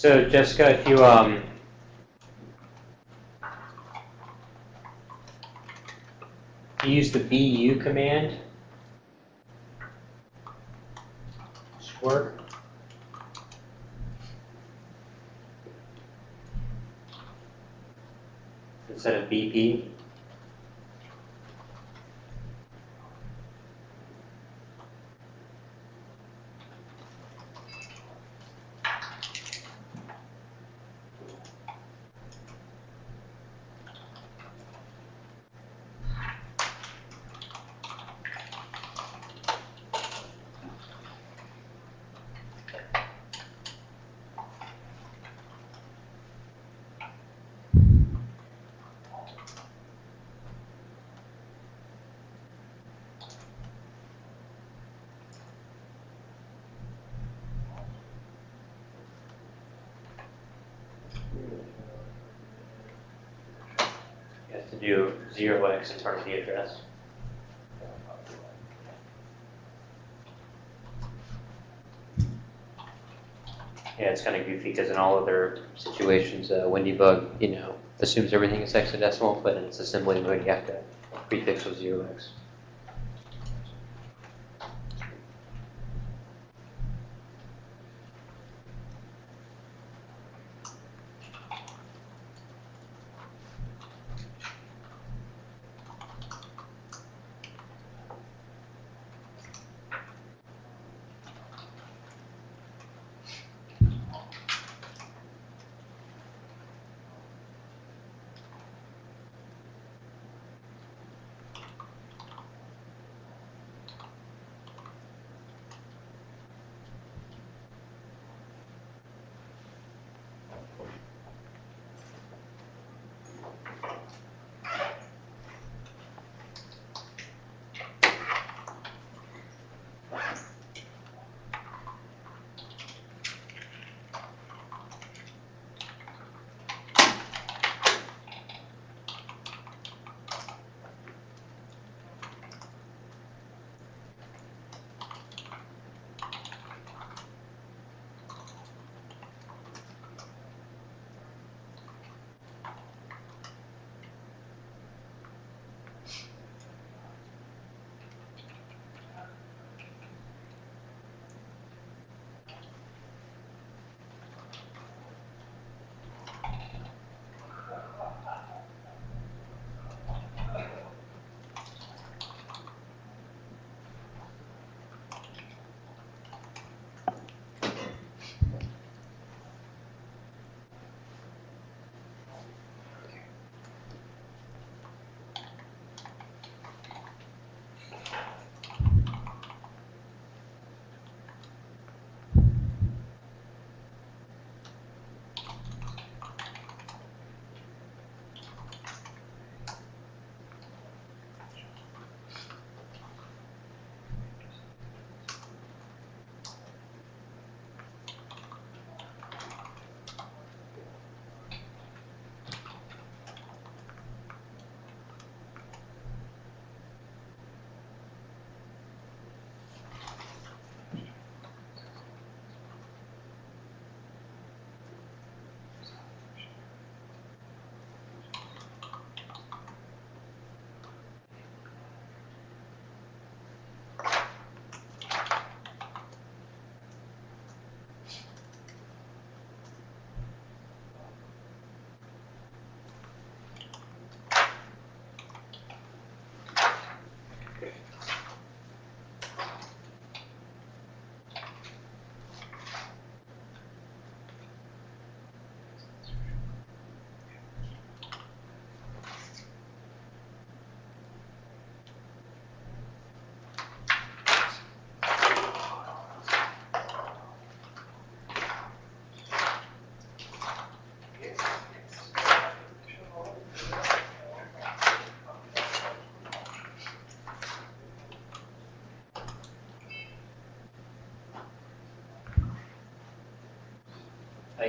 So Jessica, if you, um, you use the BU command, work. Instead of BP. Linux the address. Yeah, it's kind of goofy because in all other situations, uh, Windybug, you know, assumes everything is hexadecimal, but in its assembly mode, you have to prefix with 0x.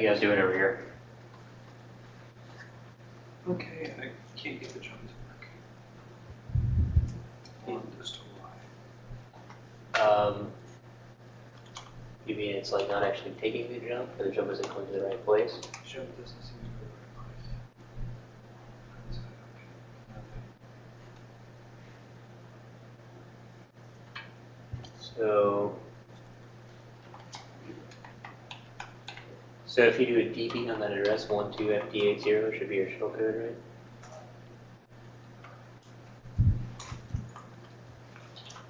You guys doing over here? Okay, I can't get the jump to work. To lie. Um, You mean it's like not actually taking the jump, or the jump isn't going to the right place? Jump doesn't seem to go right place. So. So if you do a DB on that address, one two FD eight zero should be your shell code, right?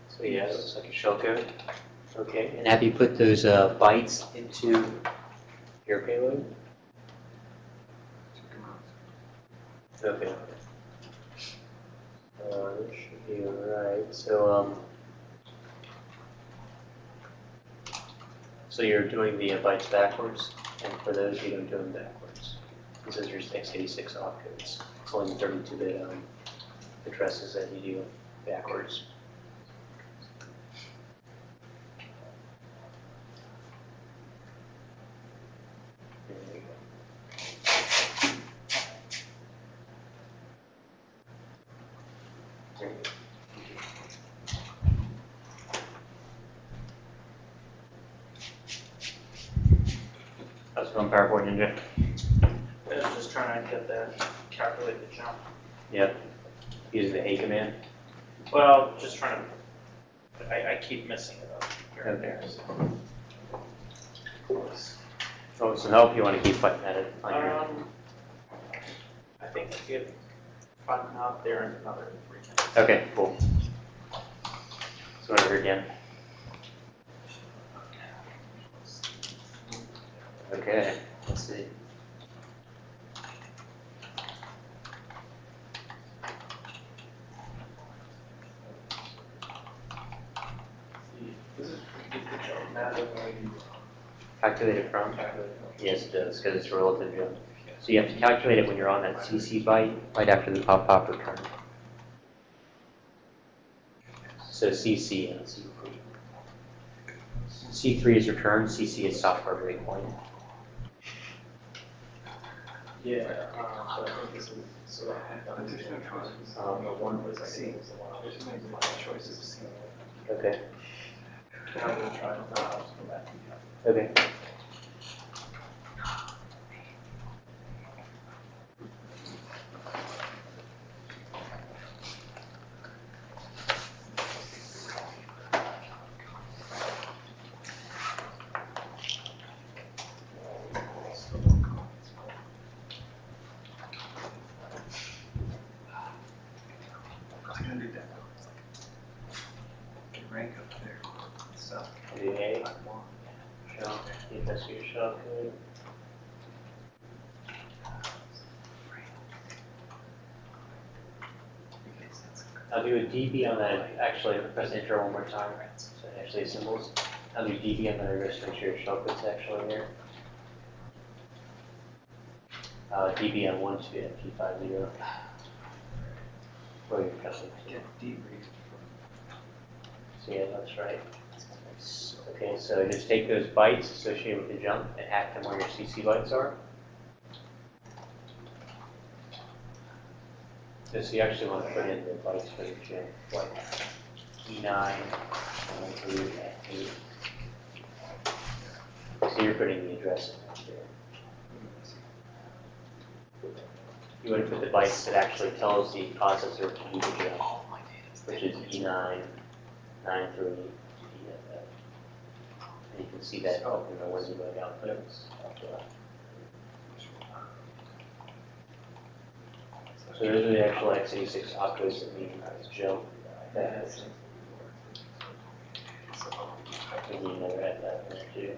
So yeah, it looks like a shell code. Okay, and have you put those uh, bytes into your payload? Okay. Uh, this should be alright, so, um. So you're doing the uh, bytes backwards, and for those, you don't do them backwards. This is your x86 opcodes. It's only thirty-two bit, um, addresses that you do backwards. There you go. There you go. How's it going, PowerPoint Ninja? I was just trying to get that, calculate the jump. Yep. Using the A command? Well, just trying to, I, I keep missing it up here and there. Some help, you want to keep fighting at it on your, Um, I think I get five out there in another three minutes. okay, cool. So over again. Okay, let's see. This is get the matter where you from? calculate. Yes, it does, because it's relative jump. So you have to calculate it when you're on that CC byte, right after the pop pop return. So CC and C3. C3 is return, CC is software breakpoint. Yeah, uh, so I think this is, so I had done There's no choices. Um, one was C. C. was the one I There's no choices of Okay, Now I'm gonna try, now I'll just go back. okay. I can do that. Can rank up there. So. Do A, I want. shell, if that's your shell code. I'll do a DB on that, actually, press enter one more time, so it actually symbols. I'll do DB on that address, make sure your code's actually there. Uh, DB on one two FT five zero. Where your custom, Get debriefed so yeah, that's right. Okay, so just take those bytes associated with the jump and hack them where your CC bytes are. So you actually want to put in the bytes for the jump, like E nine, one three, eight. So you're putting the address in there. You want to put the bytes that actually tells the processor to do the jump, which is E nine, nine three, EFF. And you can see that in the WYSIWYG outputs. So those are the actual x86 opcodes that we jump. That has, you never had that in there too.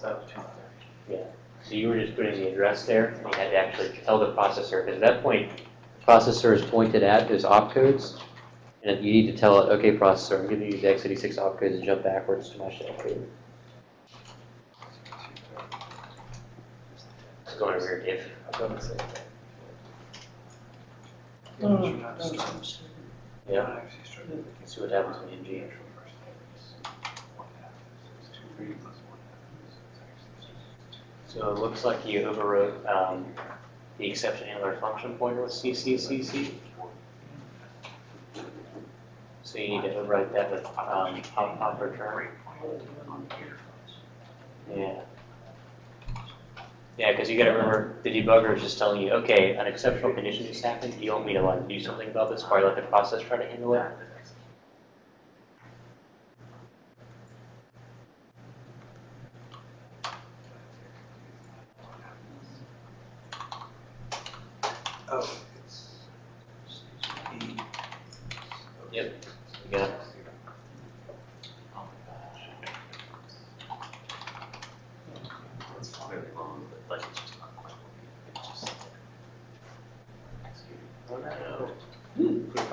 So. Yeah, so you were just putting the address there, and you had to actually tell the processor, because at that point, the processor is pointed at those opcodes, and you need to tell it, okay, processor, I'm giving you the x86 opcodes and jump backwards to match that code. It's going over here, Dave. I've done the same thing. No, no, no. Yeah, not actually see what happens when you G. So it looks like you overwrote um, the exception handler function pointer with CCCC. So So you need to overwrite that with, um, pop, pop return. Yeah. Yeah, because you gotta remember, the debugger is just telling you, okay, an exceptional condition just happened, you want me to like do something about this, or let the process try to handle it? Oh. Yep. You got it. It's very long, but like it's just not quite. It's just- Oh no. Your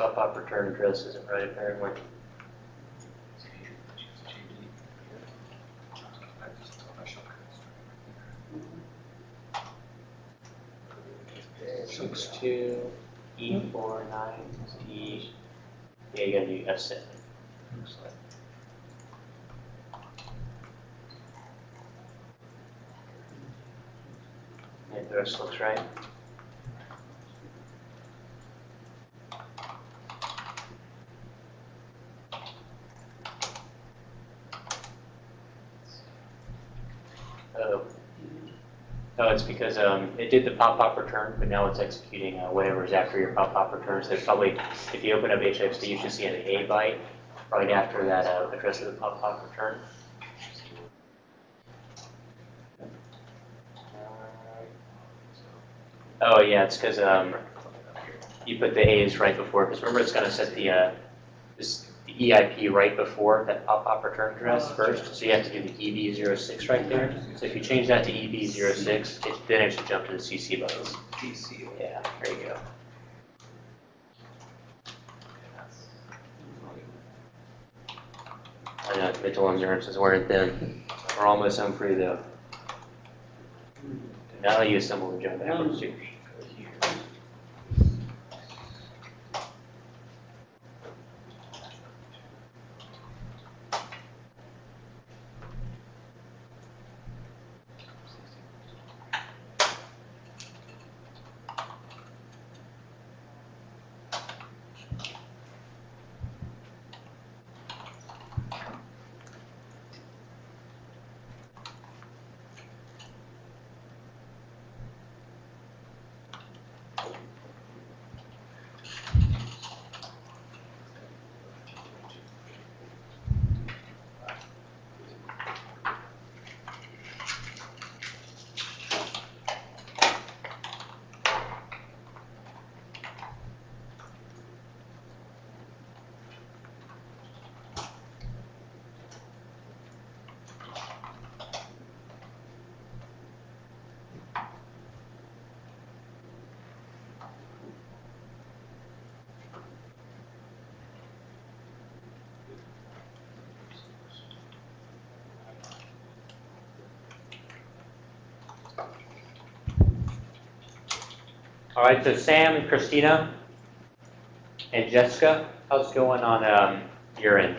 return address isn't right apparently. Six two, E four nine, E, yeah, you gotta do F seven. And the rest looks right. Oh. Oh, it's because, um, it did the pop-pop return, but now it's executing, uh, whatever's after your pop-pop return. So there's probably, if you open up HXD, you should see an A byte right after that, uh, address of the pop-pop return. Oh, yeah, it's because, um, you put the A's right before, because remember it's gonna set the, uh, the EIP right before that pop-pop return address oh, first, so you have to do the EB06 right there. So if you change that to EB06, it, then it should jump to the CC buttons. DC. Yeah, there you go. I know, mental endurance is wearing thin. We're almost home free though. Now you assemble the jump backwards too. All right, so Sam and Christina and Jessica, how's it going on um, your end?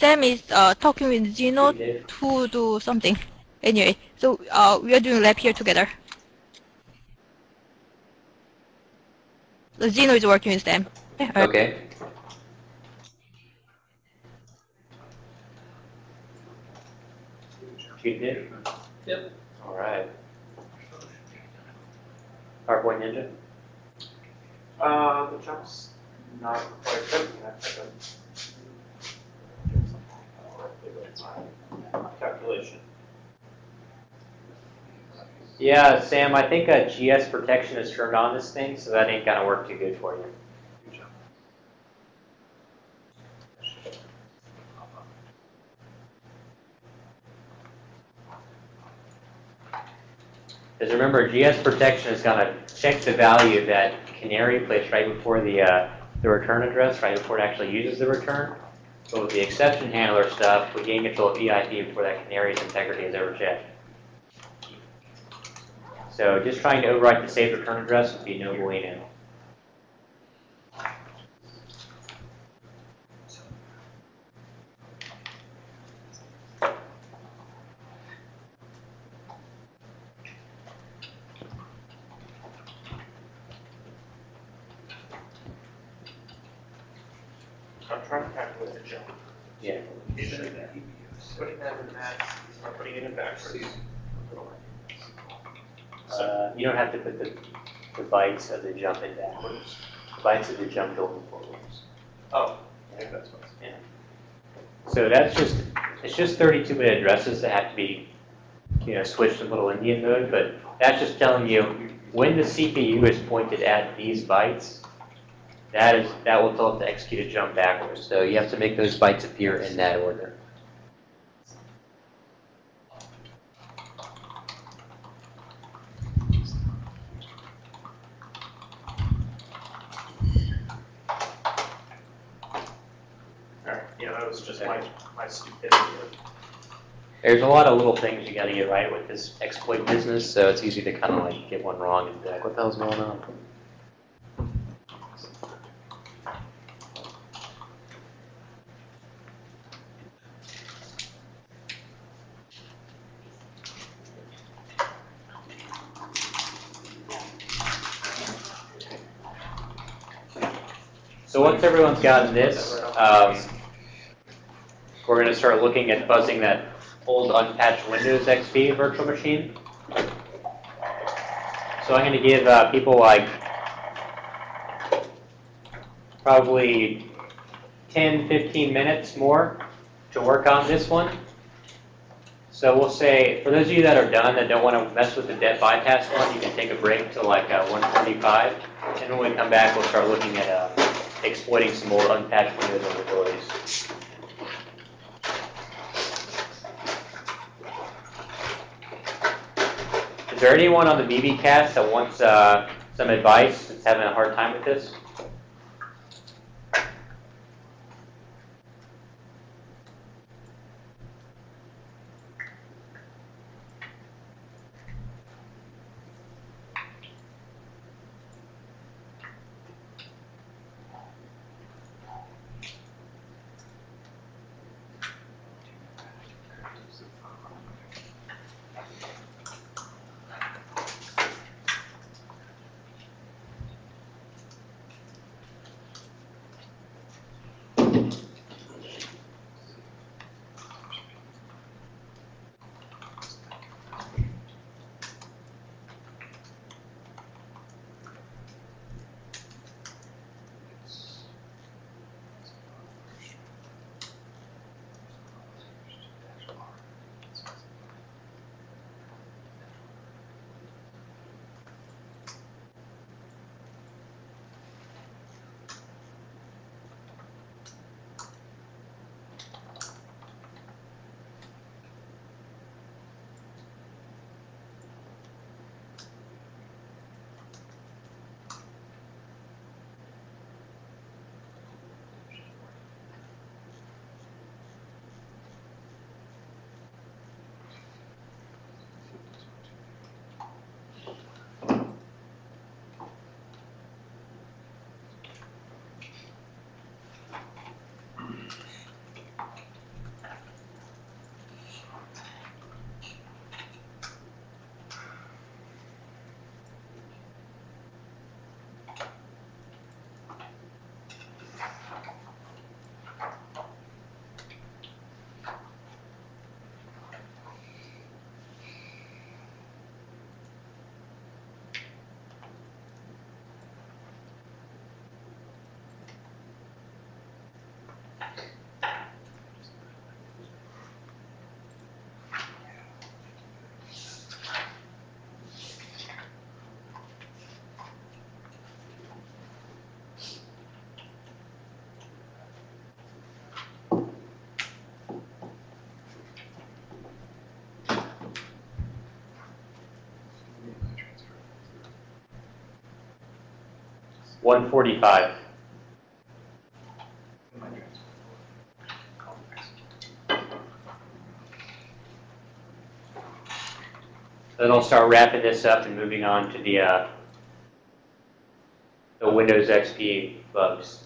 Sam is uh, talking with Gino to do something. Anyway, so uh, we are doing lab here together. So Gino is working with Sam. Okay, alright. Okay. You did? Yep. All right. PowerPoint Ninja? Uh, the jump's not quite good yet, but. Calculation. Yeah, Sam, I think uh, GS protection is turned on this thing, so that ain't gonna work too good for you. Because remember, GS protection is gonna check the value that canary placed right before the, uh, the return address, right before it actually uses the return. But with the exception handler stuff, we gain control of EIP before that canary's integrity is ever checked. So just trying to overwrite the saved return address would be no bueno. So I'm trying to calculate the jump. Yeah. Putting that in that, or putting it in backwards. Uh, you don't have to put the, the bytes of the jump in backwards. The Bytes of the jump go in forwards. Oh, I think that's what. So that's just, it's just thirty-two bit addresses that have to be, you know, switched to little Indian mode, but that's just telling you when the CPU is pointed at these bytes, that is, that will tell it to execute a jump backwards. So you have to make those bytes appear in that order. Alright, yeah, that was just my, my stupidity. There's a lot of little things you gotta get right with this exploit business, so it's easy to kind of like get one wrong and be like, what the hell's going on? So once everyone's gotten this, um, we're gonna start looking at buzzing that old unpatched Windows XP virtual machine. So I'm gonna give uh, people like probably 10, 15 minutes more to work on this one. So we'll say, for those of you that are done, that don't want to mess with the debt bypass one, you can take a break to like uh, 145. And when we come back, we'll start looking at uh, exploiting some old unpatched Windows vulnerabilities. There anyone on the BB cast that wants uh, some advice that's having a hard time with this? One forty-five. Then I'll start wrapping this up and moving on to the, uh, the Windows XP bugs.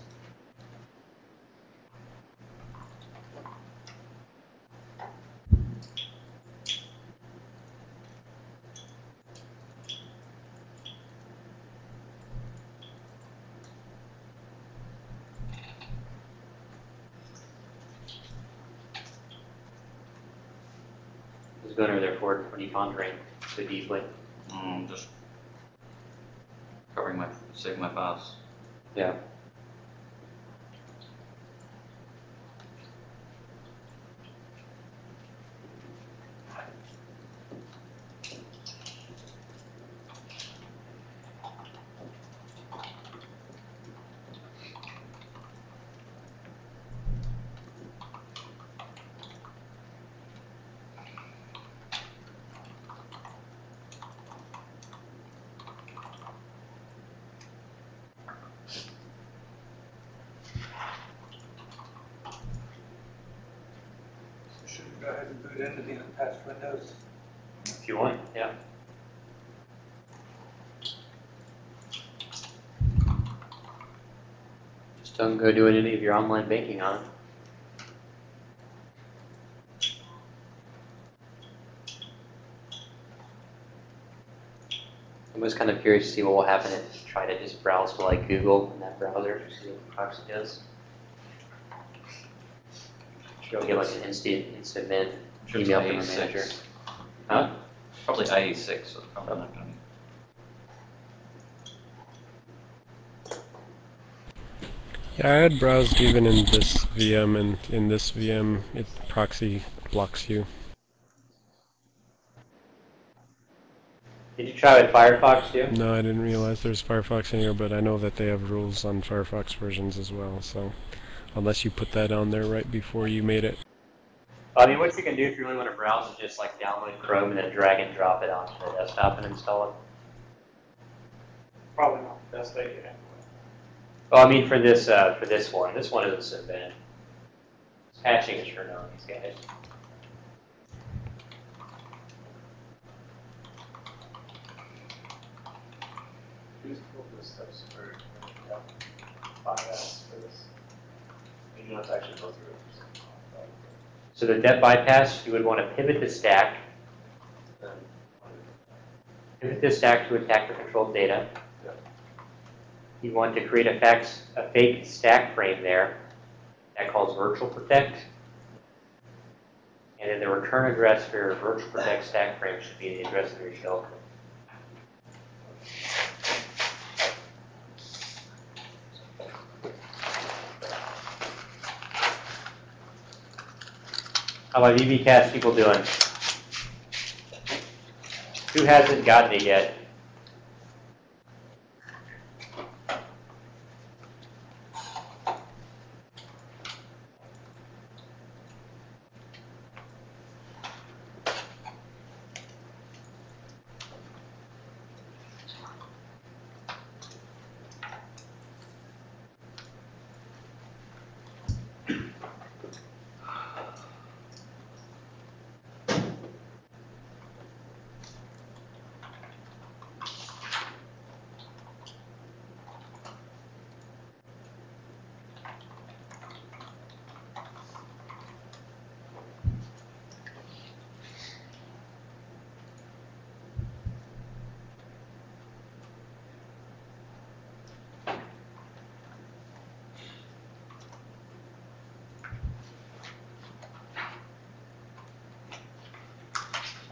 What's going over there for? What are you pondering so deeply? Mm, just covering my, saving my files. Yeah. If you want, yeah. Just don't go doing any of your online banking on it. I'm just kind of curious to see what will happen if you try to just browse to like Google in that browser, see what the proxy does. You'll get like an instant, instant mint email from a manager. Huh? Probably IE6, so it's probably not gonna be. Yeah, I had browsed even in this VM, and in this VM, it proxy blocks you. Did you try with Firefox too? No, I didn't realize there's Firefox in here, but I know that they have rules on Firefox versions as well, so unless you put that on there right before you made it. I mean, what you can do if you really want to browse is just like download Chrome and then drag and drop it onto the desktop and install it. Probably not the best idea anyway. Well, I mean, for this, uh, for this one, this one isn't so bad. Patching is sure known, these guys. Who's pulled this stuff for, yeah, five S for this? You don't have to actually go through it. So the debt bypass, you would want to pivot the stack, um, pivot the stack to attack the controlled data. You want to create a fax, a fake stack frame there that calls virtual protect. And then the return address for your virtual protect stack frame should be the address of your shell. How about VBcast people doing? Who hasn't gotten it yet?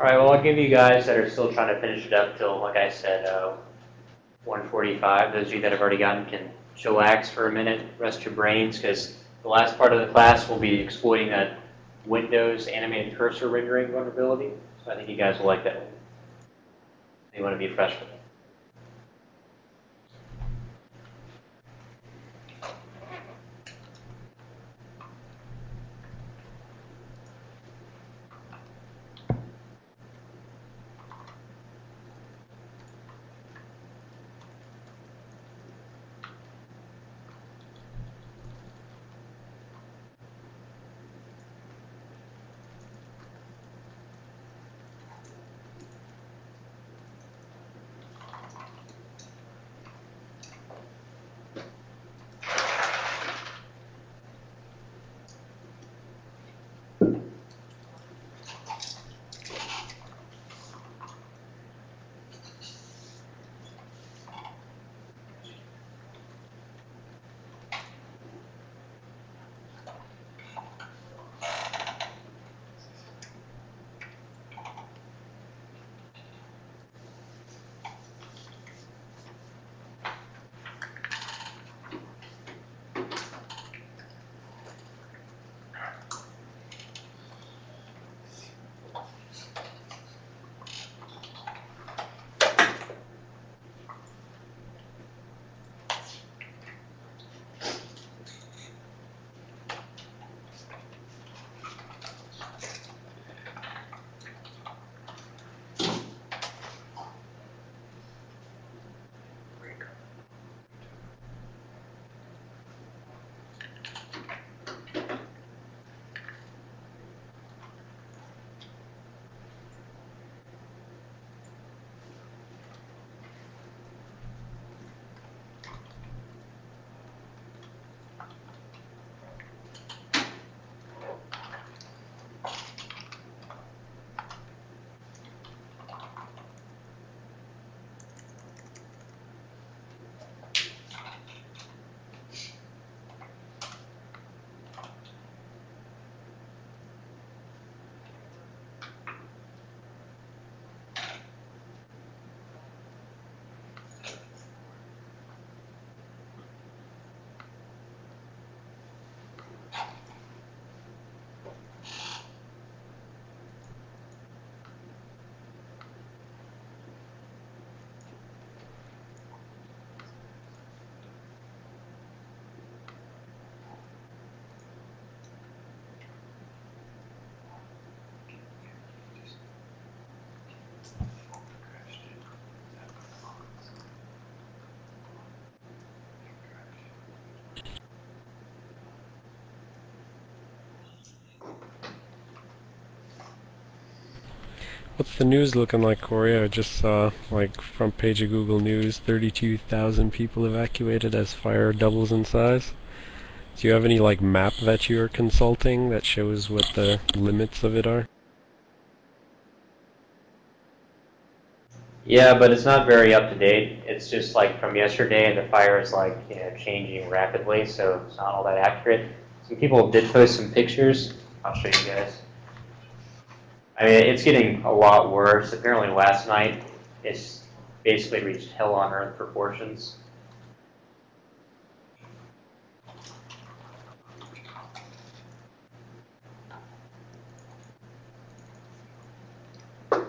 All right, well, I'll give you guys that are still trying to finish it up till, like I said, uh, 1:45. Those of you that have already gotten can chillax for a minute, rest your brains, because the last part of the class will be exploiting that Windows animated cursor rendering vulnerability. So I think you guys will like that one. You want to be fresh What's the news looking like, Corey? I just saw, like, front page of Google News, 32,000 people evacuated as fire doubles in size. Do you have any, like, map that you are consulting that shows what the limits of it are? Yeah, but it's not very up to date. It's just like from yesterday, and the fire is like you know changing rapidly, so it's not all that accurate. Some people did post some pictures. I'll show you guys. I mean, it's getting a lot worse. Apparently, last night it's basically reached hell on earth proportions. That's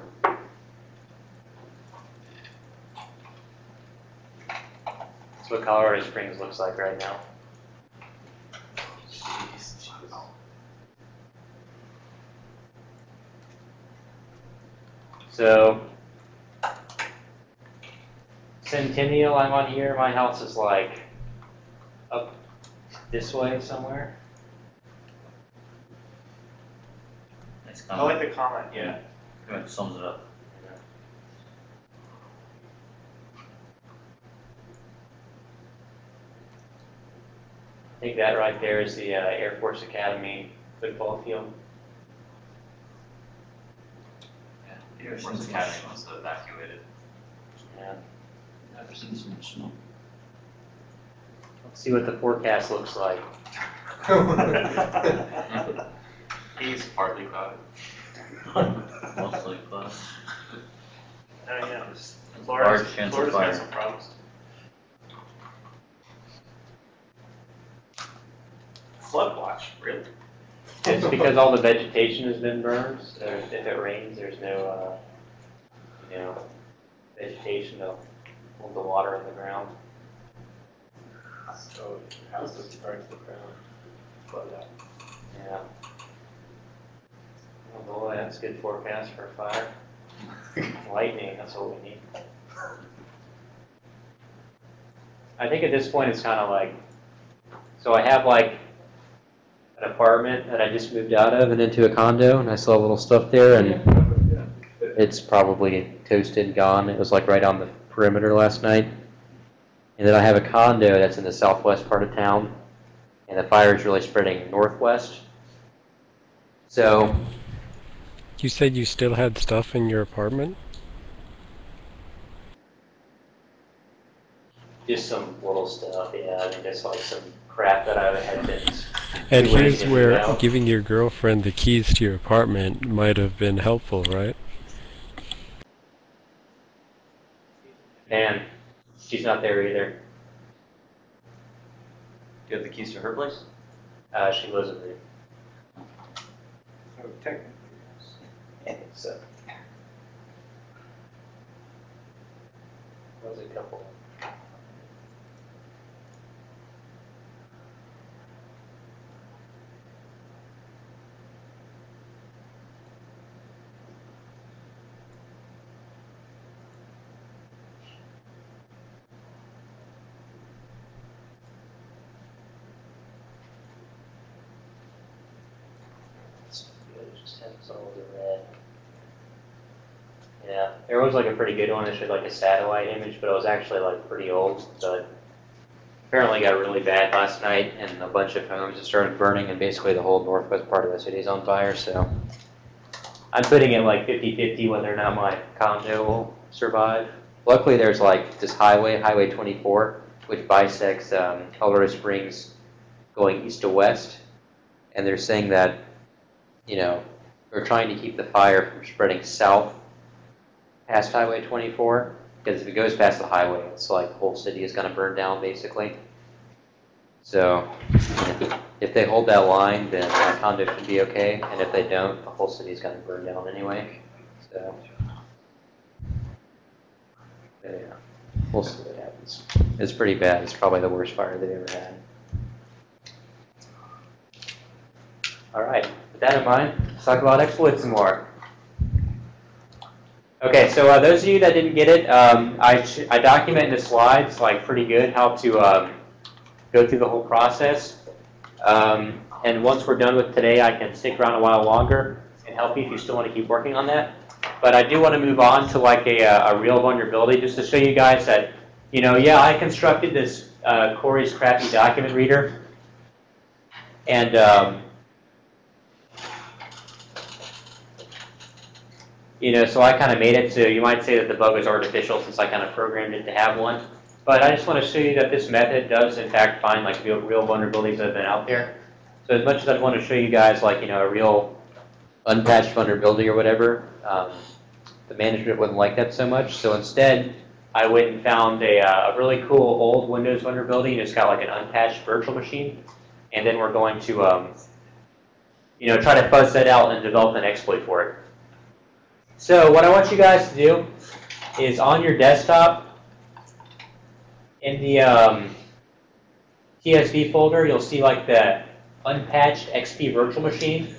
what Colorado Springs looks like right now. So, Centennial, I'm on here. My house is like up this way somewhere. Nice I comment. like the comment, yeah. Pretty much sums it up. I think that right there is the uh, Air Force Academy football field. Yeah. The Air Academy was evacuated. Yeah. Never seen so much snow. Let's see what the forecast looks like. He's partly cloudy. Mostly cloudy. I don't know, just Large Florida's, chance of Florida's got fire. some problems. Flood watch, really? It's because all the vegetation has been burned, so if it rains, there's no, uh, you know, vegetation to hold the water in the ground. So, houses burned to the ground. Flood out. Yeah. Oh boy, that's good forecast for a fire. Lightning, that's what we need. I think at this point, it's kind of like, so I have like an apartment that I just moved out of and into a condo, and I saw a little stuff there, and it's probably toasted, gone. It was like right on the perimeter last night. And then I have a condo that's in the southwest part of town, and the fire is really spreading northwest. So, You said you still had stuff in your apartment? Just some little stuff, yeah, I mean, just like some crap that I had been. And here's where out. giving your girlfriend the keys to your apartment might have been helpful, right? And she's not there either. Do you have the keys to her place? Uh, she lives with me. So technically, yes. So. That was a couple. It's good, it all of the red. Yeah, there was like a pretty good one that showed like a satellite image, but it was actually like pretty old, but apparently got really bad last night and a bunch of homes just started burning and basically the whole northwest part of the city is on fire, so. I'm putting it like 50-50 whether or not my condo will survive. Luckily, there's like this highway, Highway 24, which bisects um, Colorado Springs going east to west. And they're saying that, you know, they're trying to keep the fire from spreading south past Highway 24, because if it goes past the highway, it's like the whole city is going to burn down, basically. So, if- they hold that line, then my condo should be okay, and if they don't, the whole city is going to burn down anyway, so. Yeah, we'll see what happens. It's pretty bad, it's probably the worst fire they've ever had. All right, that in mind, let's talk about exploits some more. Okay, so uh, those of you that didn't get it, um, I, I document in the slides like pretty good how to um, go through the whole process. Um, and once we're done with today, I can stick around a while longer and help you if you still want to keep working on that. but I do want to move on to like a, uh, a real vulnerability just to show you guys that, you know, yeah, I constructed this uh, Corey's crappy document reader. And um, you know, so I kind of made it so you might say that the bug was artificial since I kind of programmed it to have one. But I just want to show you that this method does in fact find like real, real vulnerabilities that have been out there. So as much as I want to show you guys like, you know, a real unpatched vulnerability or whatever, um, the management wouldn't like that so much. So instead, I went and found a, uh, a really cool old Windows vulnerability and it's got like an unpatched virtual machine. And then we're going to, um, you know, try to fuzz that out and develop an exploit for it. So what I want you guys to do is on your desktop, in the um, TSV folder, you'll see like the unpatched XP virtual machine.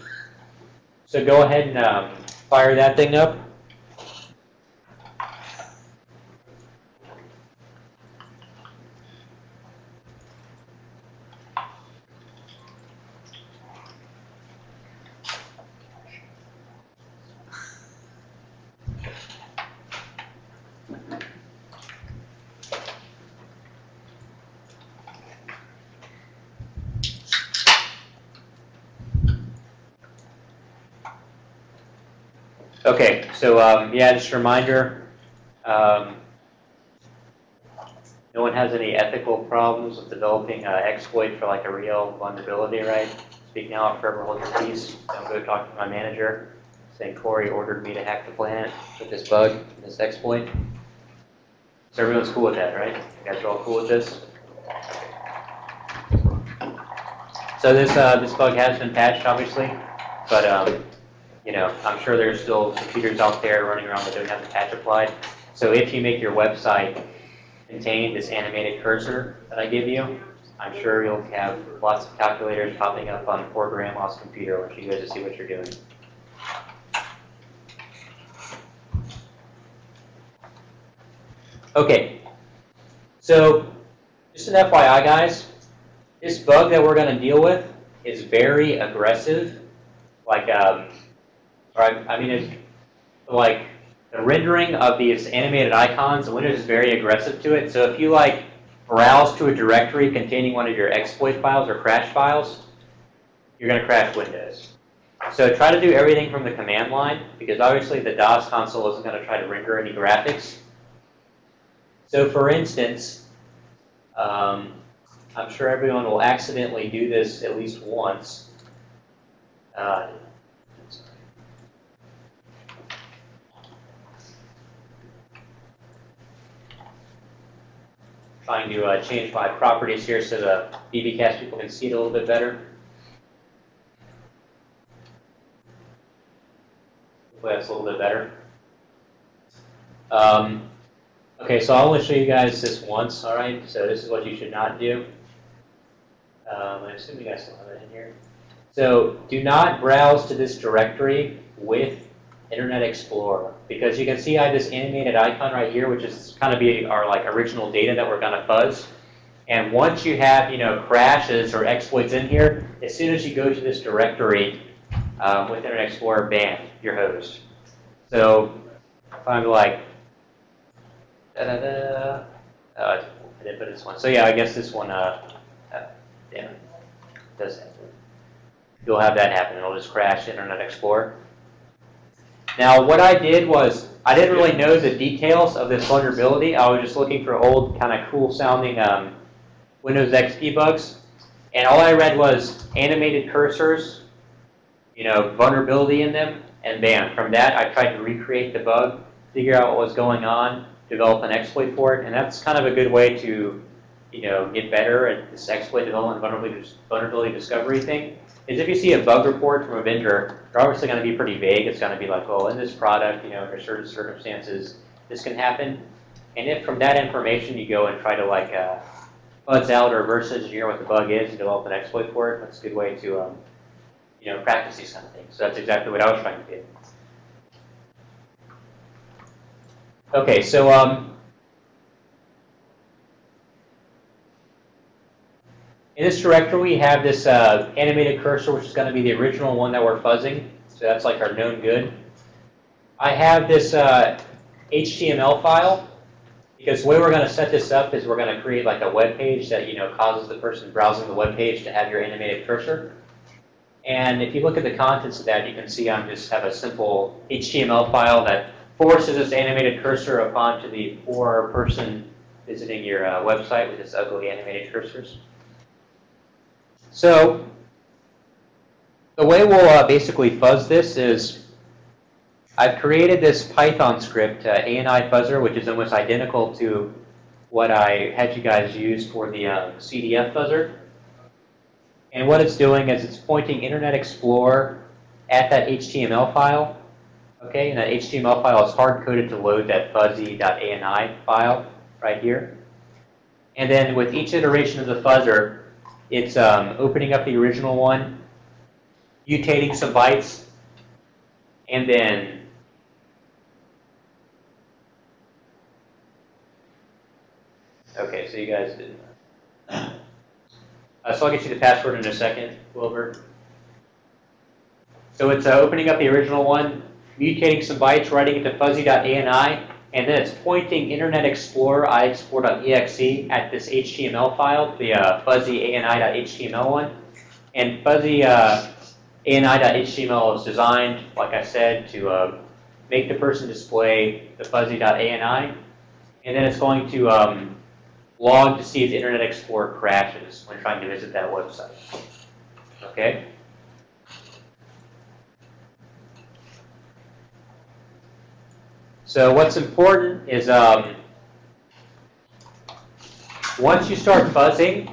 So go ahead and um, fire that thing up. Okay, so um, yeah, just a reminder, um, no one has any ethical problems with developing an exploit for like a real vulnerability, right? Speak now or forever hold your peace. Don't go talk to my manager saying Corey ordered me to hack the planet with this bug, this exploit. So everyone's cool with that, right? You guys are all cool with this? So this uh, this bug has been patched, obviously, but um, you know, I'm sure there's still computers out there running around that don't have the patch applied. So if you make your website contain this animated cursor that I give you, I'm sure you'll have lots of calculators popping up on poor grandma's computer when she goes to see what you're doing. Okay, so just an FYI guys, this bug that we're going to deal with is very aggressive. Like, um, Right? I mean, it's like the rendering of these animated icons, Windows is very aggressive to it. So if you like browse to a directory containing one of your exploit files or crash files, you're going to crash Windows. So try to do everything from the command line, because obviously the DOS console isn't going to try to render any graphics. So for instance, um, I'm sure everyone will accidentally do this at least once. Uh, trying to uh, change my properties here so the BBcast people can see it a little bit better. Hopefully that's a little bit better. Um, okay, so I'll only show you guys this once, all right? So this is what you should not do. Um, I assume you guys still have it in here. So do not browse to this directory with Internet Explorer because you can see I have this animated icon right here, which is kind of be our like original data that we're going to fuzz. And once you have you know crashes or exploits in here, as soon as you go to this directory um, with Internet Explorer, bam, your host. So if I'm like, da da da, I didn't put this one. So yeah, I guess this one, uh, uh yeah, does happen. You'll have that happen. It'll just crash Internet Explorer. Now, what I did was, I didn't really know the details of this vulnerability. I was just looking for old, kind of cool sounding um, Windows XP bugs. And all I read was animated cursors, you know, vulnerability in them, and bam. From that, I tried to recreate the bug, figure out what was going on, develop an exploit for it, and that's kind of a good way to, you know, get better at this exploit development vulnerability, vulnerability discovery thing is if you see a bug report from a vendor, they're obviously going to be pretty vague. It's going to be like, well, in this product, you know, under certain circumstances, this can happen. And if from that information you go and try to like uh, fuzz out or reverse engineer what the bug is and develop an exploit for it, that's a good way to, um, you know, practice these kind of things. So that's exactly what I was trying to do. Okay, so um, In this directory, we have this uh, animated cursor, which is going to be the original one that we're fuzzing. So that's like our known good. I have this uh, HTML file because the way we're going to set this up is we're going to create like a web page that you know causes the person browsing the web page to have your animated cursor. And if you look at the contents of that, you can see I just have a simple HTML file that forces this animated cursor upon to the poor person visiting your uh, website with its ugly animated cursors. So the way we'll uh, basically fuzz this is I've created this Python script, uh, ANI fuzzer, which is almost identical to what I had you guys use for the uh, CDF fuzzer. And what it's doing is it's pointing Internet Explorer at that HTML file. Okay, and that HTML file is hard-coded to load that fuzzy.ani file right here. And then with each iteration of the fuzzer, it's um, opening up the original one, mutating some bytes, and then Okay, so you guys didn't. Uh, so I'll get you the password in a second, Wilbur. So it's uh, opening up the original one, mutating some bytes, writing it to fuzzy.ani, and then it's pointing Internet Explorer iexplore.exe at this HTML file, the uh, fuzzy ani.html one. And fuzzy uh, ani.html is designed, like I said, to uh, make the person display the fuzzy.ani. And then it's going to um, log to see if Internet Explorer crashes when trying to visit that website. Okay? So what's important is um, once you start fuzzing,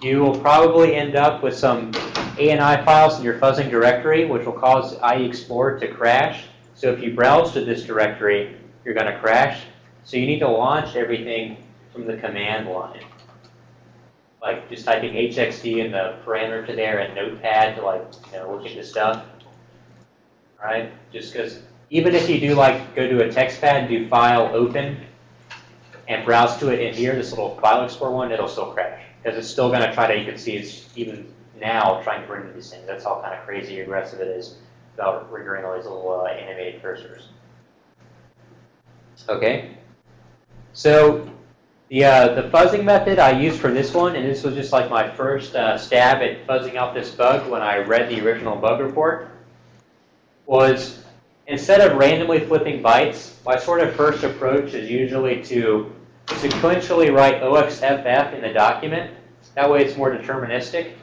you will probably end up with some ANI files in your fuzzing directory, which will cause IE Explorer to crash. So if you browse to this directory, you're going to crash. So you need to launch everything from the command line. Like just typing HXD in the parameter to there and Notepad to like, you know, look at the stuff. All right? Just because even if you do like go to a text pad do file open and browse to it in here, this little file explorer one, it'll still crash. Because it's still going to try to, you can see it's even now trying to bring these things. That's how kind of crazy aggressive it is about rendering all these little uh, animated cursors. Okay? So the, uh, the fuzzing method I used for this one, and this was just like my first uh, stab at fuzzing out this bug when I read the original bug report, was instead of randomly flipping bytes, my sort of first approach is usually to sequentially write OXFF in the document. That way it's more deterministic.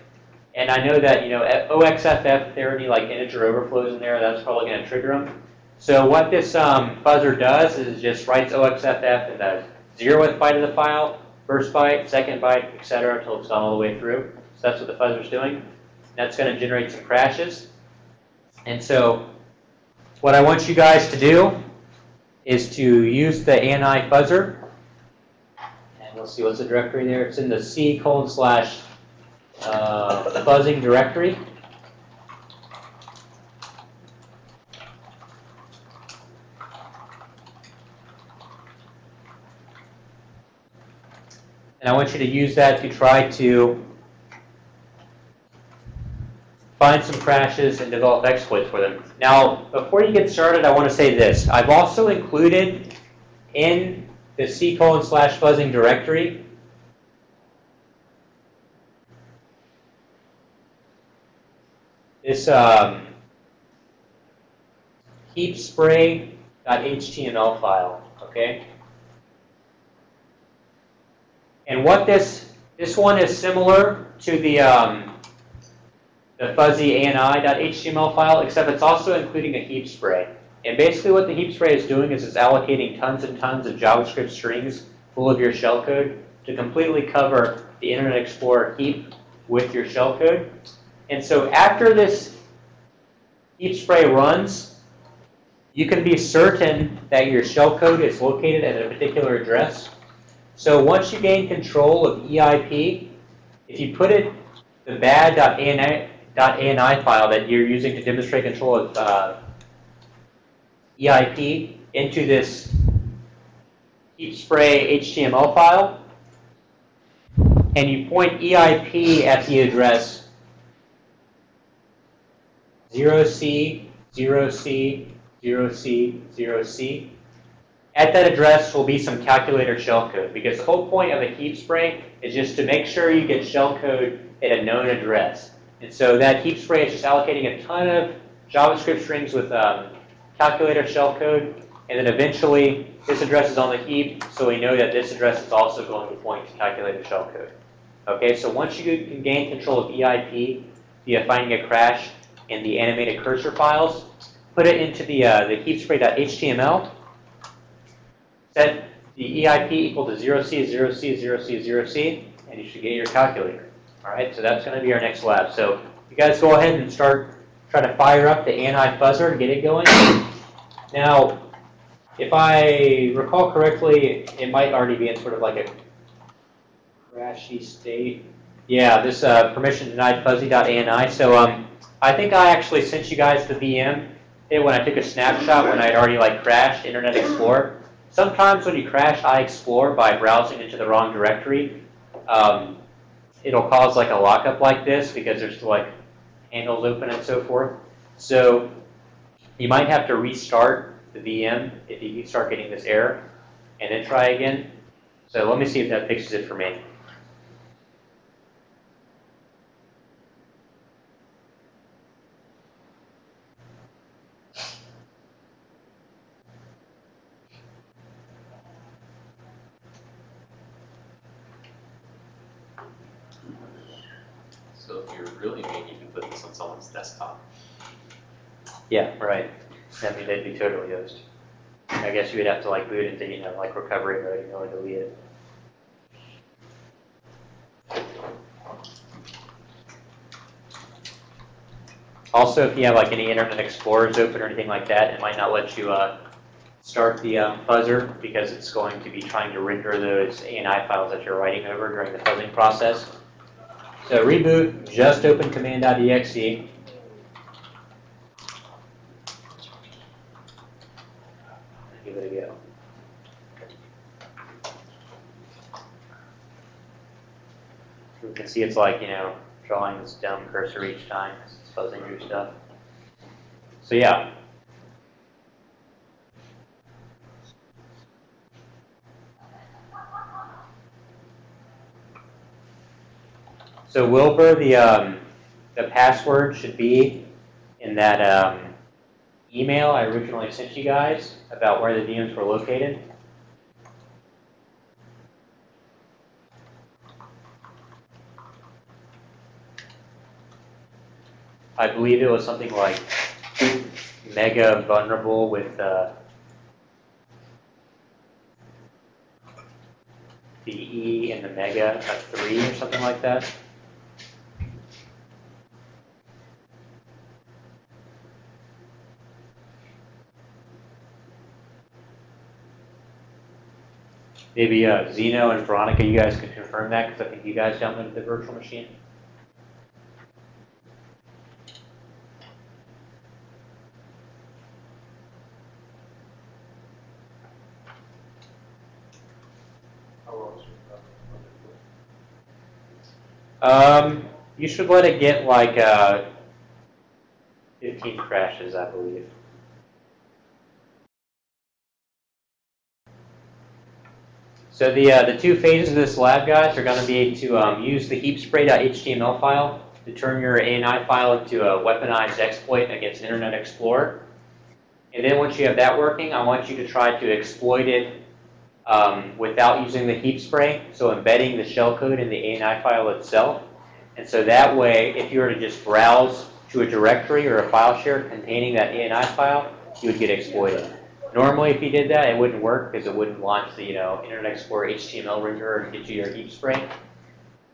And I know that, you know, OXFF, if there are any like integer overflows in there, that's probably going to trigger them. So what this um, fuzzer does is just writes OXFF in the zeroth byte of the file, first byte, second byte, etc., until it's gone all the way through. So that's what the fuzzer's doing. That's going to generate some crashes. And so what I want you guys to do is to use the ANI fuzzer. And let's see, what's the directory there? It's in the C colon slash uh, fuzzing directory. And I want you to use that to try to find some crashes and develop exploits for them. Now, before you get started, I want to say this. I've also included in the C colon slash fuzzing directory this um, heapspray.html file, okay? And what this, this one is similar to the, um, the fuzzy ani.html file, except it's also including a heap spray. And basically what the heap spray is doing is it's allocating tons and tons of JavaScript strings full of your shellcode to completely cover the Internet Explorer heap with your shellcode. And so after this heap spray runs, you can be certain that your shellcode is located at a particular address. So once you gain control of EIP, if you put it, the bad.ani file that you're using to demonstrate control of uh, EIP into this heap spray HTML file, and you point EIP at the address 0C, 0C, 0C, 0C. At that address will be some calculator shellcode because the whole point of a heap spray is just to make sure you get shellcode at a known address. And so that heap spray is just allocating a ton of JavaScript strings with um, calculator shellcode, and then eventually this address is on the heap, so we know that this address is also going to point to calculator shellcode. Okay, so once you can gain control of EIP via finding a crash in the animated cursor files, put it into the, uh, the heapspray.html, set the EIP equal to 0C, 0C, 0C, 0C, and you should get your calculator. All right, so that's going to be our next lab. So you guys go ahead and start trying to fire up the ANI fuzzer and get it going. Now, if I recall correctly, it might already be in sort of like a crashy state. Yeah, this uh, permission denied fuzzy.ani. So um, I think I actually sent you guys the VM when I took a snapshot when I'd already like crashed Internet Explorer. Sometimes when you crash iExplore by browsing into the wrong directory, um, it'll cause like a lockup like this because there's like handles open and so forth. So you might have to restart the VM if you start getting this error and then try again. So let me see if that fixes it for me. So if you're really mean, you can put this on someone's desktop. Yeah, right. I mean, they'd be totally host. I guess you would have to like boot into, you know, like recovery mode, you know, and delete it. Also, if you have like any Internet Explorers open or anything like that, it might not let you uh, start the um, fuzzer because it's going to be trying to render those ANI files that you're writing over during the fuzzing process. So reboot, just open command.exe. Give it a go. We can see it's like, you know, drawing this dumb cursor each time as it's fuzzing through stuff. So yeah. So Wilbur, the, um, the password should be in that um, email I originally sent you guys about where the VMs were located. I believe it was something like mega vulnerable with uh, the E and the mega of three or something like that. Maybe uh, Zeno and Veronica, you guys can confirm that because I think you guys downloaded the virtual machine. How long is it? Um, you should let it get like uh, 15 crashes, I believe. So the uh, the two phases of this lab, guys, are going to be to um, use the heapspray.html file to turn your ANI file into a weaponized exploit against Internet Explorer. And then once you have that working, I want you to try to exploit it um, without using the heap spray, so embedding the shellcode in the ANI file itself. And so that way, if you were to just browse to a directory or a file share containing that ANI file, you would get exploited. Normally, if you did that, it wouldn't work because it wouldn't launch the you know Internet Explorer HTML renderer and get you your heap spray.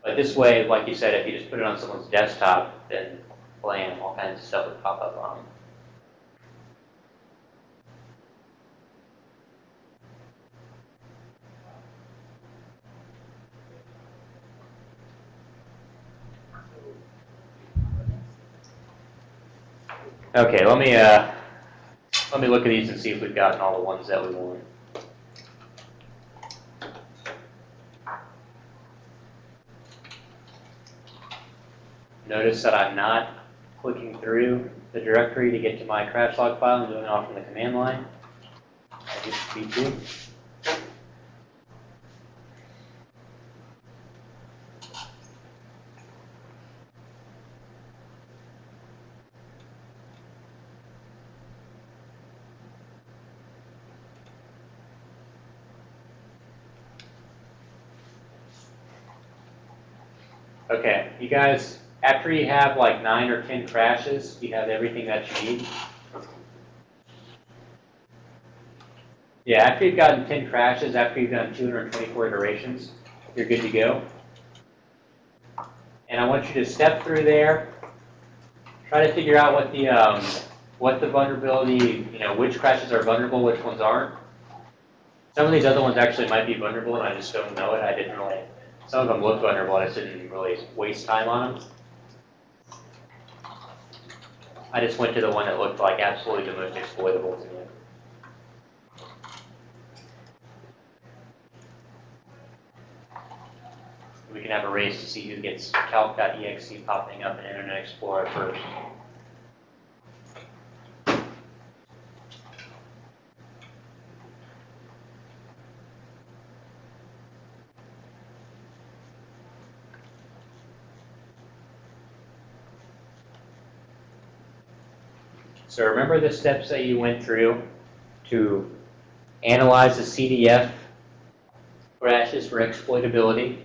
But this way, like you said, if you just put it on someone's desktop, then blam, all kinds of stuff would pop up on them. Okay, let me uh, let me look at these and see if we've gotten all the ones that we want. Notice that I'm not clicking through the directory to get to my crash log file and doing it all from the command line. I get to V2. Okay, you guys, after you have like nine or 10 crashes, you have everything that you need. Yeah, after you've gotten 10 crashes, after you've done 224 iterations, you're good to go. And I want you to step through there, try to figure out what the, um, what the vulnerability, you know, which crashes are vulnerable, which ones aren't. Some of these other ones actually might be vulnerable and I just don't know it. I didn't really some of them look vulnerable, I just didn't really waste time on them. I just went to the one that looked like absolutely the most exploitable to me. We can have a race to see who gets calc.exe popping up in Internet Explorer first. So remember the steps that you went through to analyze the CDF crashes for exploitability,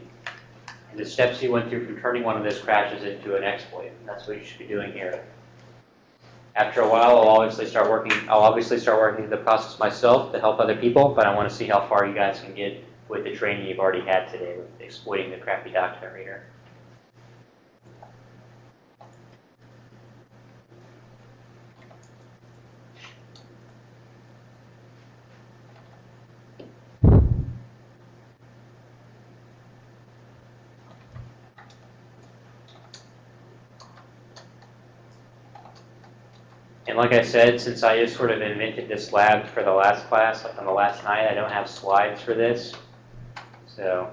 and the steps you went through from turning one of those crashes into an exploit. That's what you should be doing here. After a while, I'll obviously start working. I'll obviously start working the process myself to help other people, but I want to see how far you guys can get with the training you've already had today with exploiting the crappy document reader. And like I said, since I just sort of invented this lab for the last class, like on the last night, I don't have slides for this. So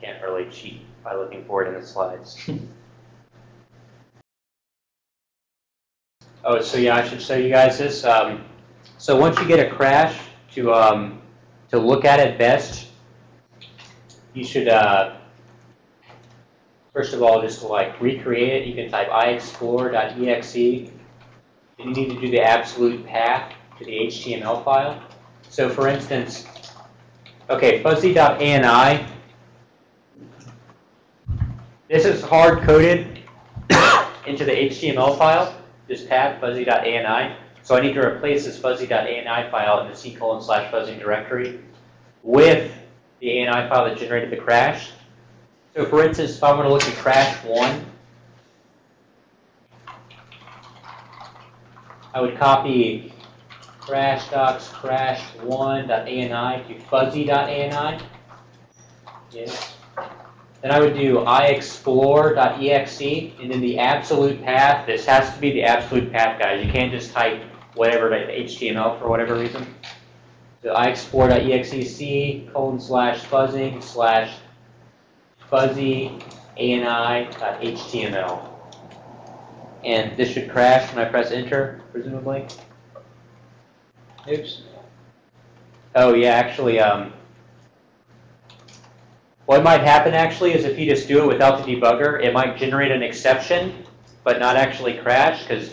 can't really cheat by looking for it in the slides. oh, so yeah, I should show you guys this. Um, so once you get a crash, to um, to look at it best, you should uh, first of all just like recreate it. You can type iexplore.exe you need to do the absolute path to the HTML file. So for instance, okay, fuzzy.ani, this is hard-coded into the HTML file, this path, fuzzy.ani. So I need to replace this fuzzy.ani file in the C colon slash fuzzy directory with the ANI file that generated the crash. So for instance, if I want to look at crash 1, I would copy crash docs crash one.ani to fuzzy.ani. Yes. Then I would do iexplore.exe, and then the absolute path. This has to be the absolute path, guys. You can't just type whatever HTML for whatever reason. So iexplore.exe c colon slash fuzzing slash fuzzy ani.html and this should crash when I press enter, presumably. Oops. Oh yeah, actually, um, what might happen actually is if you just do it without the debugger, it might generate an exception, but not actually crash, because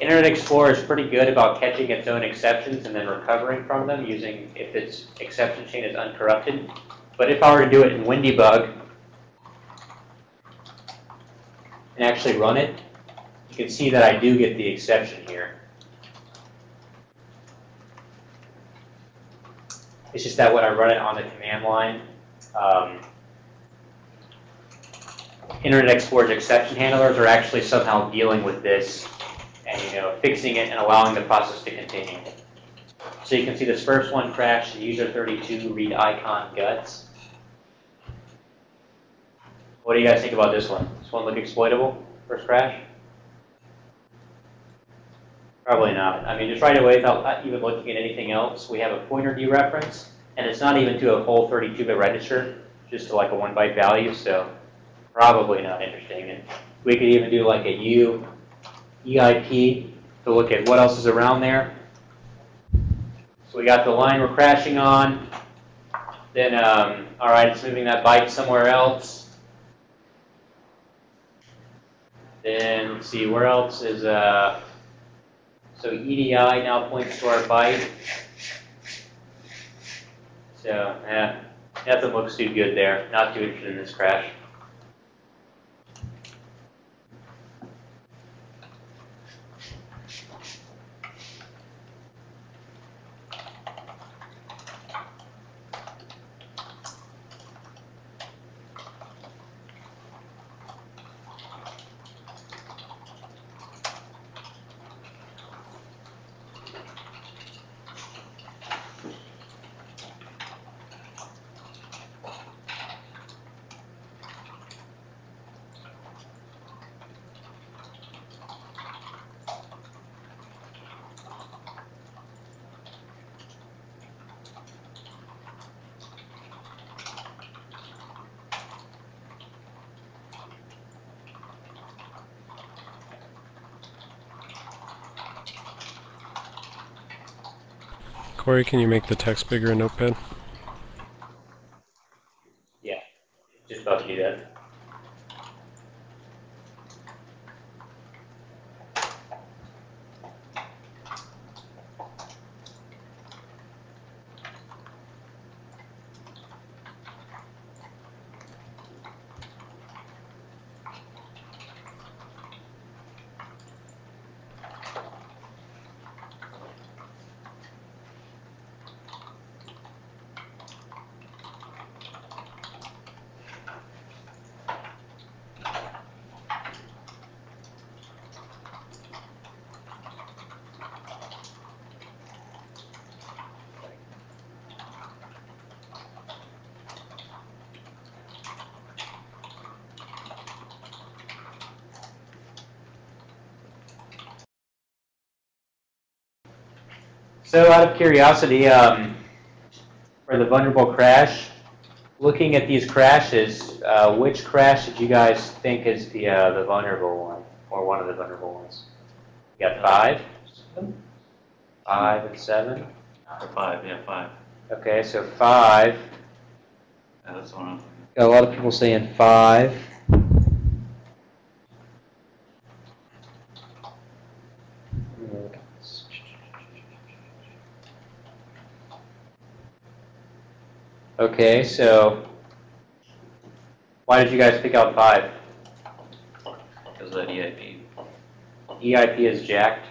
Internet Explorer is pretty good about catching its own exceptions and then recovering from them using if its exception chain is uncorrupted. But if I were to do it in WinDebug and actually run it, you can see that I do get the exception here. It's just that when I run it on the command line, um, Internet Explorer's exception handlers are actually somehow dealing with this and you know fixing it and allowing the process to continue. So you can see this first one crashed user 32 read icon guts. What do you guys think about this one? This one look exploitable? First crash? Probably not. I mean, just right away, without even looking at anything else, we have a pointer dereference, and it's not even to a full 32-bit register, just to like a one byte value, so probably not interesting. And we could even do like a U EIP to look at what else is around there. So we got the line we're crashing on. Then, um, all right, it's moving that byte somewhere else. Then, let's see, where else is, uh, so EDI now points to our byte. So, yeah, nothing looks too good there. Not too interested in this crash. Corey, can you make the text bigger in Notepad? Just about to do that. So out of curiosity, um, for the vulnerable crash, looking at these crashes, uh, which crash did you guys think is the, uh, the vulnerable one, or one of the vulnerable ones? You got five? Five and seven? Five, yeah, five. Okay, so five. Yeah, that's one. Got a lot of people saying five. Okay, so why did you guys pick out five? Because of that EIP. EIP is jacked.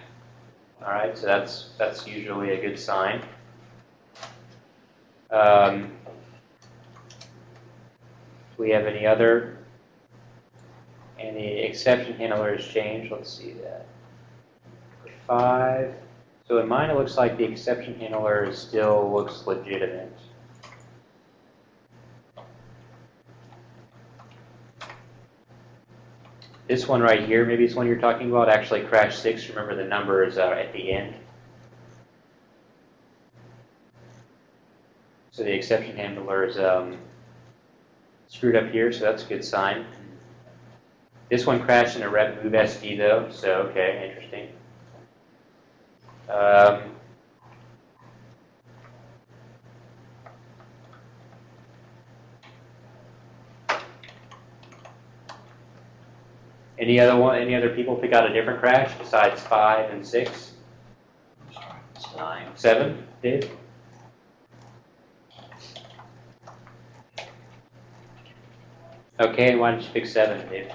All right, so that's that's usually a good sign. Um, do we have any other any exception handlers change? Let's see that. For five. So in mine, it looks like the exception handler still looks legitimate. This one right here, maybe it's one you're talking about, actually crash six. Remember the number is uh, at the end. So the exception handler is um, screwed up here, so that's a good sign. This one crashed in a rep move SD though, so okay, interesting. Um, any other one? Any other people pick out a different crash besides five and six? Nine. Seven, Dave? Okay, why don't you pick seven, Dave?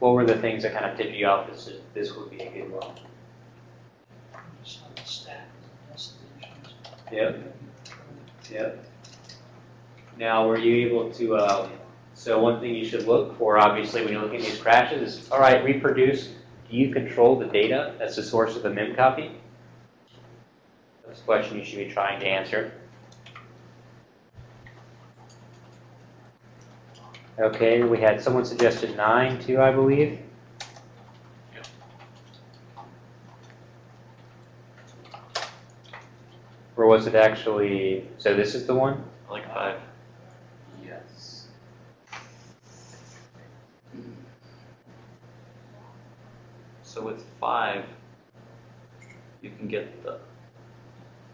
What were the things that kind of tipped you off this, is- this would be a good one? Yep, yep. Now, were you able to, um, so one thing you should look for, obviously, when you're looking at these crashes is, all right, reproduce. Do you control the data that's the source of the mem copy? That's a question you should be trying to answer. Okay, we had someone suggested 9 too, I believe. Or was it actually, so this is the one? Like 5. 5, you can get the,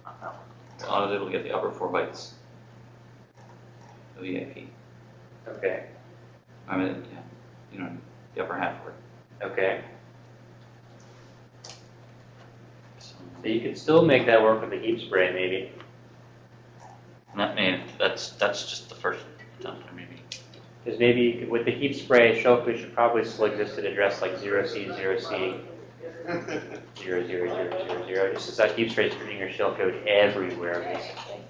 well, I was able to get the upper 4 bytes of the IP. Okay. I mean, yeah, you know, the upper half word. Okay. So you could still make that work with the heap spray, maybe. Not maybe. That's that's just the first attempt, maybe. Because maybe with the heap spray, Shokui should probably still exist at address like 0C, 0C zero, zero, zero, zero, zero. Just as I keep straight your shell code everywhere, basically.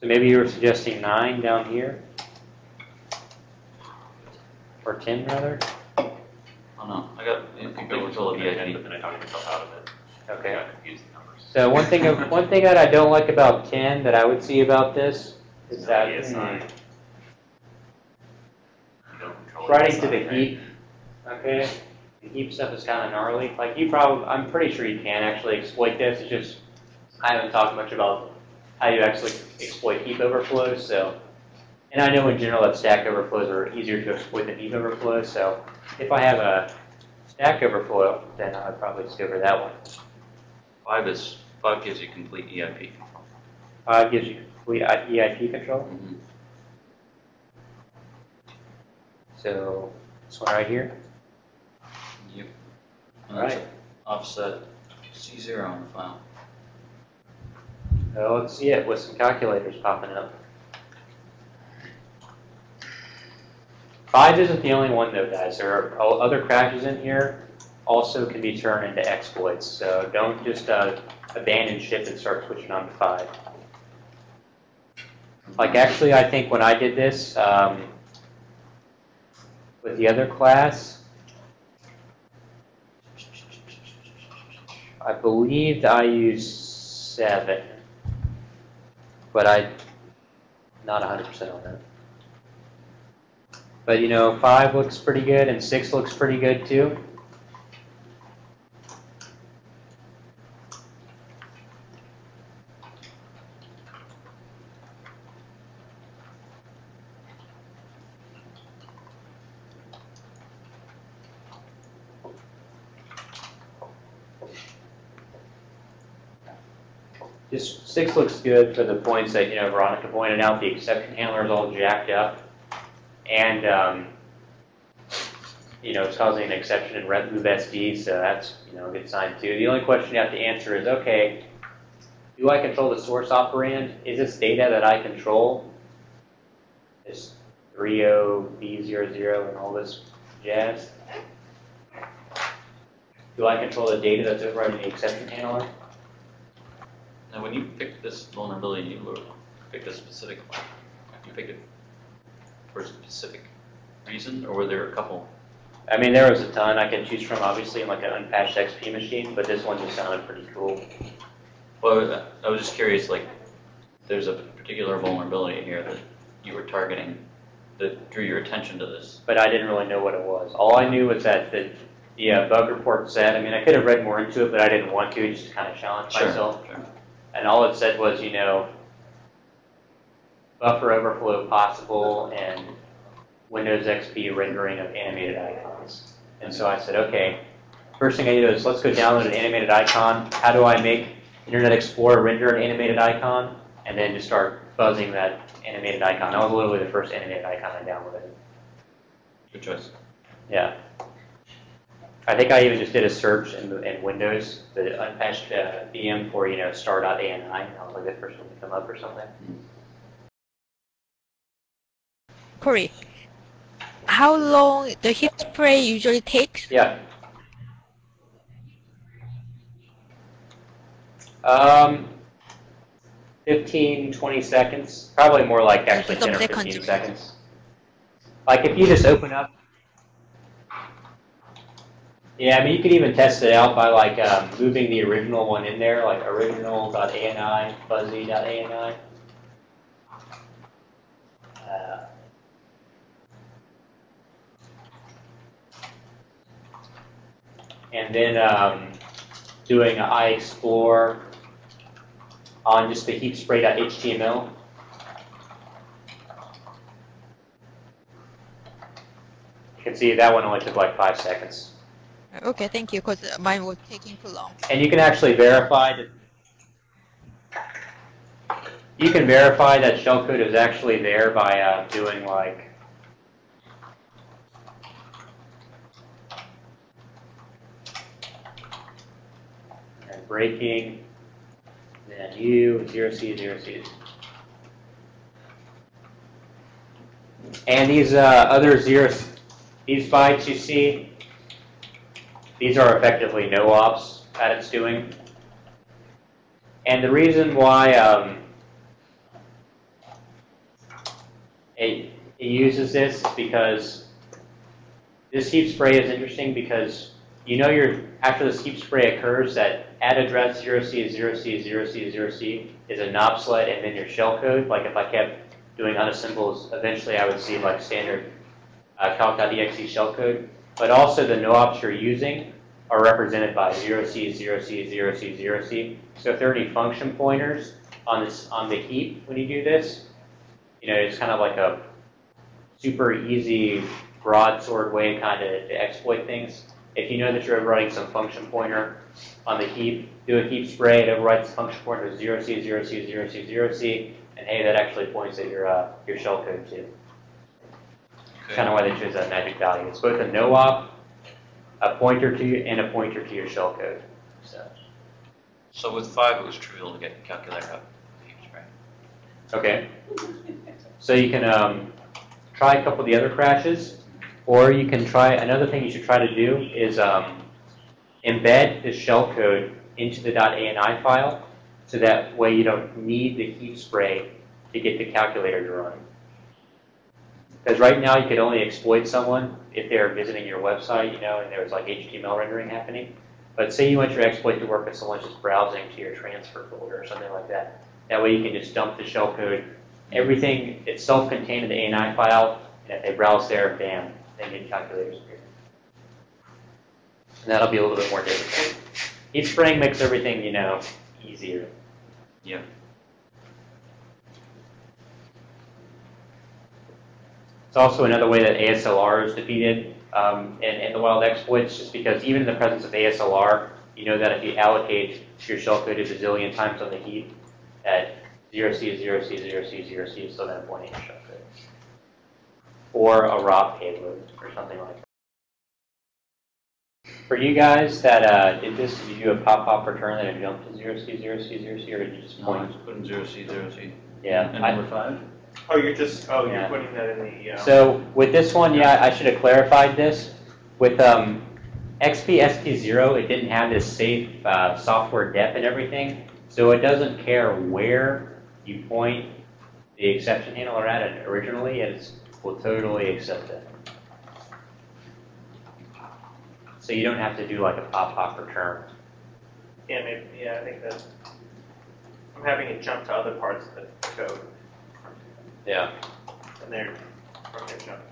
So maybe you were suggesting 9 down here? Or 10, rather? Oh, no. I got I think I was looking at but then I talked myself out of it. Okay. So one thing, of, one thing that I don't like about 10 that I would see about this is that... Yes, 9. Writing to the heap, okay? The heap stuff is kind of gnarly. Like you probably, I'm pretty sure you can actually exploit this. It's just I haven't talked much about how you actually exploit heap overflows. So, and I know in general that stack overflows are easier to exploit than heap overflows. So, if I have a stack overflow, then I would probably discover that one. Five is five gives you complete EIP. Five gives you complete EIP control. Mm -hmm. So this one right here. Yep. And that's right. Offset C zero on the file. Oh, let's see it with some calculators popping up. Five isn't the only one though, guys. There are o- other crashes in here also can be turned into exploits. So don't just uh, abandon ship and start switching on to five. Like actually, I think when I did this um, with the other class, I believed I used seven, but I not 100% on that. But you know, five looks pretty good, and six looks pretty good too. Just six looks good for the points that you know Veronica pointed out. The exception handler is all jacked up, and um, you know it's causing an exception in Red Move SD, so that's you know a good sign too. The only question you have to answer is, okay, do I control the source operand? Is this data that I control? This 30B00 and all this jazz? Do I control the data that's overriding the exception handler? Now, when you picked this vulnerability, you picked a specific one. You picked it for a specific reason, or were there a couple? I mean, there was a ton I could choose from, obviously, in like an unpatched XP machine, but this one just sounded pretty cool. Well, I was just curious, like, there's a particular vulnerability here that you were targeting that drew your attention to this. But I didn't really know what it was. All I knew was that the, the uh, bug report said, I mean, I could have read more into it, but I didn't want to, just to kind of challenge myself. Sure. And all it said was, you know, buffer overflow possible and Windows XP rendering of animated icons. And so I said, okay, first thing I do is let's go download an animated icon. How do I make Internet Explorer render an animated icon? And then just start buzzing that animated icon. That was literally the first animated icon I downloaded. Good choice. Yeah. I think I even just did a search in, in Windows, the unpatched uh, VM for, you know, star.ani. And I was like, the first one to come up or something. Corey, how long the heat spray usually takes? Yeah. Um, 15, 20 seconds. Probably more like actually 10 or 15 seconds. Like if you just open up. Yeah, I mean, you could even test it out by like um, moving the original one in there, like original.ani, fuzzy.ani. Uh, and then um, doing an iExplore on just the heapspray.html. You can see that one only took like five seconds. Okay, thank you, because mine was taking too long. And you can actually verify that you can verify that shellcode is actually there by uh, doing like and breaking, then U, zero C, zero C. And these uh, other zeros, these bytes you see, these are effectively no ops that it's doing. And the reason why um, it, it uses this is because this heap spray is interesting because you know your after this heap spray occurs that at address 0C, 0C, 0C, 0C is a knob sled and then your shell code. Like if I kept doing unassembles, eventually I would see like standard uh, calc.exe shell code. But also the no ops you're using are represented by 0C, 0C, 0C, 0C. So if there are any function pointers on this on the heap when you do this, you know, it's kind of like a super easy broadsword way kind of to exploit things. If you know that you're overwriting some function pointer on the heap, do a heap spray, it overwrites the function pointer 0C, 0C, 0C, 0C, and hey, that actually points at your uh, your shell code too. Kind of why they choose that magic value. It's both a no-op, a pointer to you, and a pointer to your shell code. So, So with five, it was trivial to get the calculator up. Right? okay. So you can um, try a couple of the other crashes, or you can try, another thing you should try to do is um, embed the shell code into the .ani file, so that way you don't need the heap spray to get the calculator to run. Because right now you could only exploit someone if they're visiting your website, you know, and there's like HTML rendering happening. But say you want your exploit to work if someone's just browsing to your transfer folder or something like that. That way you can just dump the shell code. Everything, it's self-contained in the ANI file, and if they browse there, bam, they get calculators appear. And that'll be a little bit more difficult. Each spraying makes everything, you know, easier. Yeah. Also another way that ASLR is defeated um, in, in the wild exploits, just because even in the presence of ASLR, you know that if you allocate your shellcode a bazillion times on the heap, at 0C, 0C, 0C, 0C is still going to point at your shellcode. Or a raw payload or something like that. For you guys that uh, did this, did you do a pop-pop return that it jumped to 0C, 0C, 0C, or did you just No, I just put in zero C, zero C. Yeah. And I- number five? Oh, you're just, oh, Yeah. you're putting that in the, uh. So with this one, yeah, I should have clarified this. With um, XP SP0, it didn't have this safe uh, software dep and everything, so it doesn't care where you point the exception handler at it originally, and it will totally accept it. So you don't have to do like a pop-pop return. Yeah, maybe, yeah, I think that, I'm having it jump to other parts of the code, Yeah. and they're.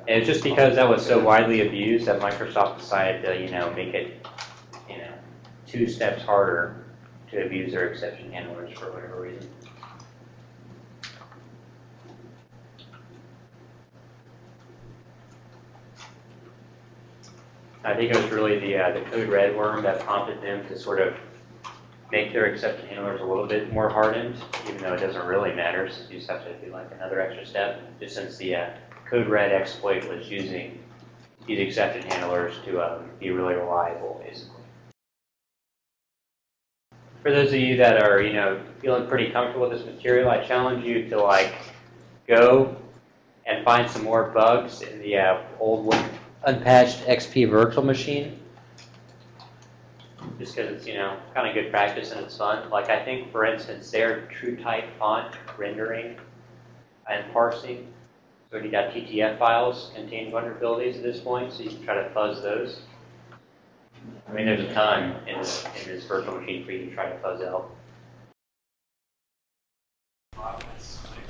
And it's just because that was so widely abused that Microsoft decided to, you know, make it, you know, two steps harder to abuse their exception handlers for whatever reason. I think it was really the, uh, the code red worm that prompted them to sort of make their exception handlers a little bit more hardened, even though it doesn't really matter, since you just have to do like another extra step, just since the, uh, Code Red exploit was using these exception handlers to um, be really reliable, basically. For those of you that are, you know, feeling pretty comfortable with this material, I challenge you to like go and find some more bugs in the uh, old unpatched XP virtual machine. Just because it's, you know, kind of good practice and it's fun. Like I think, for instance, their true type font rendering and parsing Thirty.ttf files contain vulnerabilities at this point, so you can try to fuzz those. I mean, there's a ton in this, in this virtual machine for you to try to fuzz out.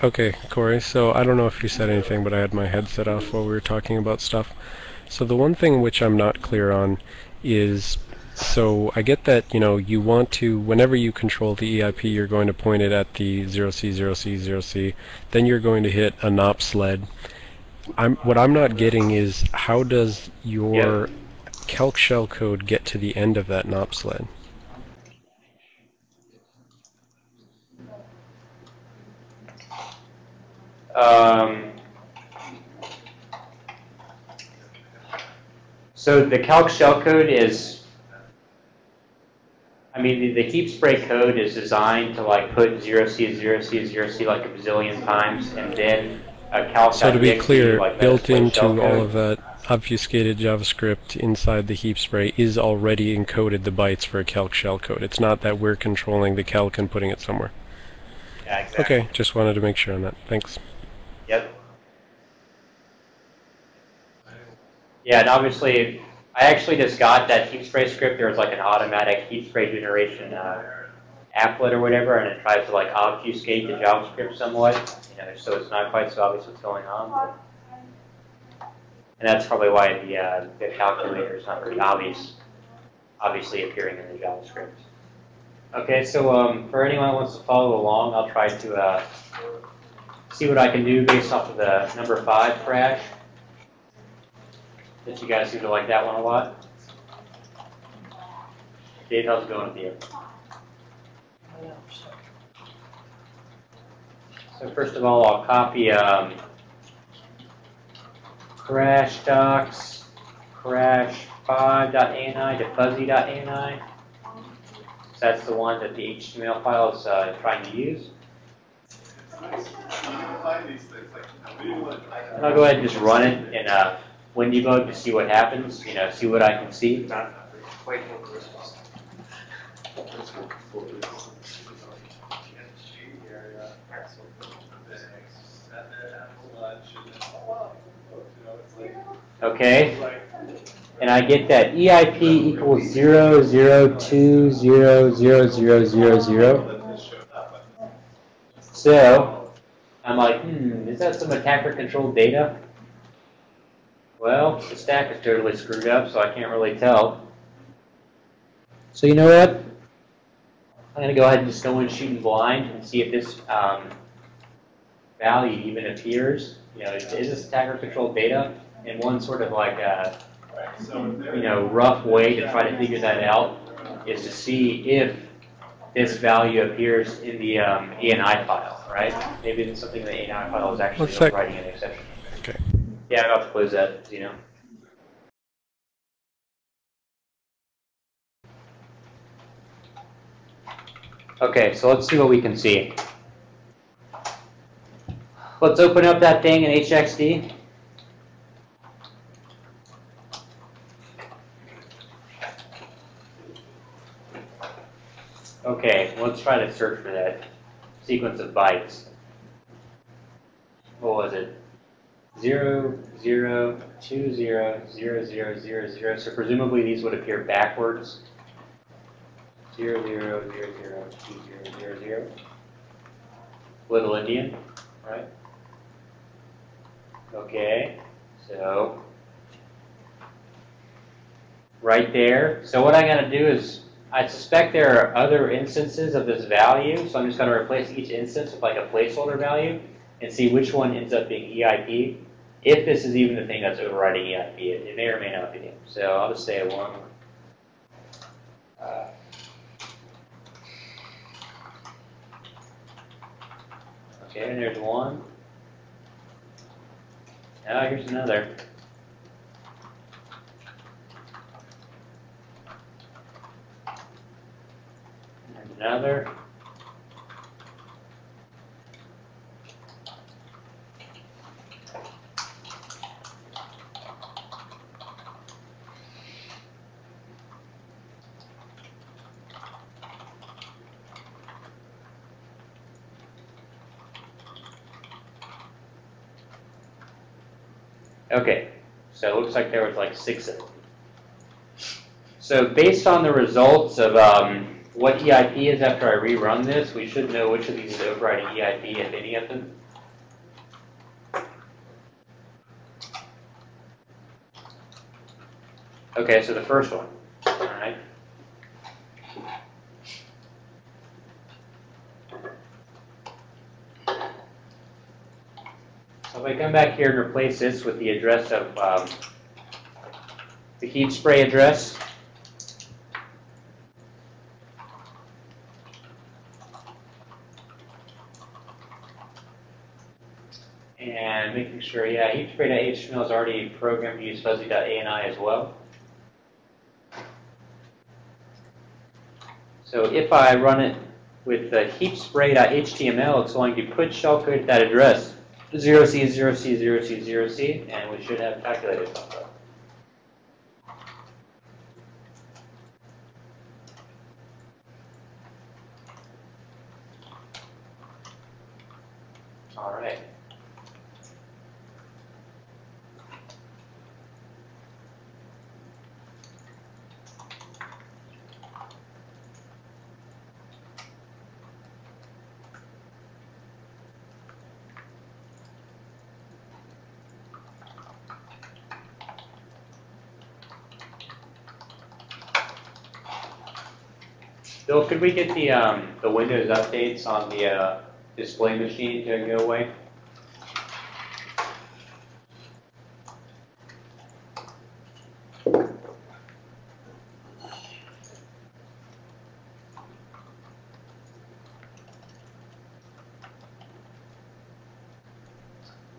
Okay, Corey, so I don't know if you said anything, but I had my headset off while we were talking about stuff. So the one thing which I'm not clear on is, so I get that, you know, you want to, whenever you control the EIP, you're going to point it at the 0C, 0C, 0C, then you're going to hit a NOP sled. I'm what I'm not getting is how does your calc shell code get to the end of that NOP sled? Um, so the calc shell code is, I mean, the, the heap spray code is designed to like put zero C, zero C, zero C like a bazillion times, and then a calc. So to be clear, like built into all code. of that obfuscated JavaScript inside the heap spray is already encoded the bytes for a calc shell code. It's not that we're controlling the calc and putting it somewhere. Yeah, exactly. Okay, just wanted to make sure on that. Thanks. Yep. Yeah, and obviously, I actually just got that heat spray script. There was like an automatic heat spray generation uh, applet or whatever, and it tries to like obfuscate the JavaScript somewhat, you know, so it's not quite so obvious what's going on. And that's probably why the uh, the calculator is not very obvious, obviously appearing in the JavaScript. Okay, so um, for anyone who wants to follow along, I'll try to uh, see what I can do based off of the number five crash. That you guys seem to like that one a lot. Dave, how's it going with you? So first of all, I'll copy um, crash docs, crash 5.ani to fuzzy.ani. So that's the one that the HTML file is uh, trying to use. And I'll go ahead and just run it and uh, Windybug to see what happens, you know, see what I can see. Okay, and I get that EIP equals zero zero two zero zero zero zero zero. So, I'm like, hmm, is that some attacker controlled data? Well, the stack is totally screwed up, so I can't really tell. So you know what? I'm gonna go ahead and just go in shooting blind and see if this um, value even appears. You know, is, is this attacker controlled data? And one sort of like a, you know, rough way to try to figure that out is to see if this value appears in the um, ANI file, right? Maybe it's something in the ANI file is actually Let's an exception. Yeah, I'm about to close that, you know. Okay, so let's see what we can see. Let's open up that thing in HXD. Okay, let's try to search for that sequence of bytes. What was it? Zero, zero, two, zero, zero, zero, zero, zero. So presumably these would appear backwards. Zero, zero, zero, zero, two, zero, zero, zero. Little Indian, right? Okay, so right there. So what I'm going to do is, I suspect there are other instances of this value, so I'm just going to replace each instance with like a placeholder value and see which one ends up being EIP. If this is even the thing that's overriding EIP, it, it may or may not be. So I'll just say a one. Uh, okay, and there's one. Now here's another. And another. Okay, so it looks like there was like six of them. So based on the results of um, what EIP is after I rerun this, we should know which of these is overriding EIP, if any of them. Okay, so the first one, all right. So If I come back here and replace this with the address of um, the heat spray address. And making sure, yeah, heat heatspray.html is already programmed to use fuzzy.ani as well. So if I run it with the heapspray.html, it's going to put shellcode at that address 0c, 0c, 0c, 0c, and we should have calculated something. All right. Bill, could we get the, um, the Windows updates on the, uh, display machine to go away?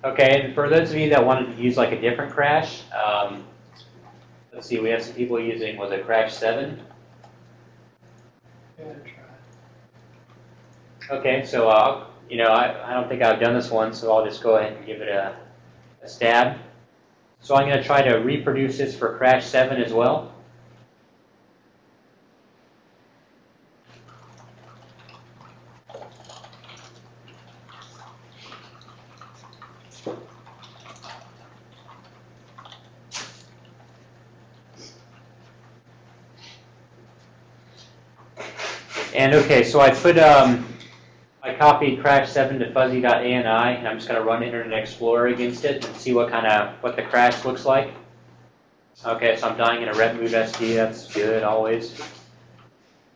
Okay, and for those of you that wanted to use like a different crash, um, let's see, we have some people using, was it Crash 7? Yeah, try. Okay, so, uh, you know, I, I don't think I've done this one, so I'll just go ahead and give it a, a stab. So I'm going to try to reproduce this for Crash 7 as well. And okay, so I put, um, I copied crash 7 to fuzzy.ani, and I'm just going to run Internet Explorer against it and see what kind of, what the crash looks like. Okay, so I'm dying in a move SD, that's good always.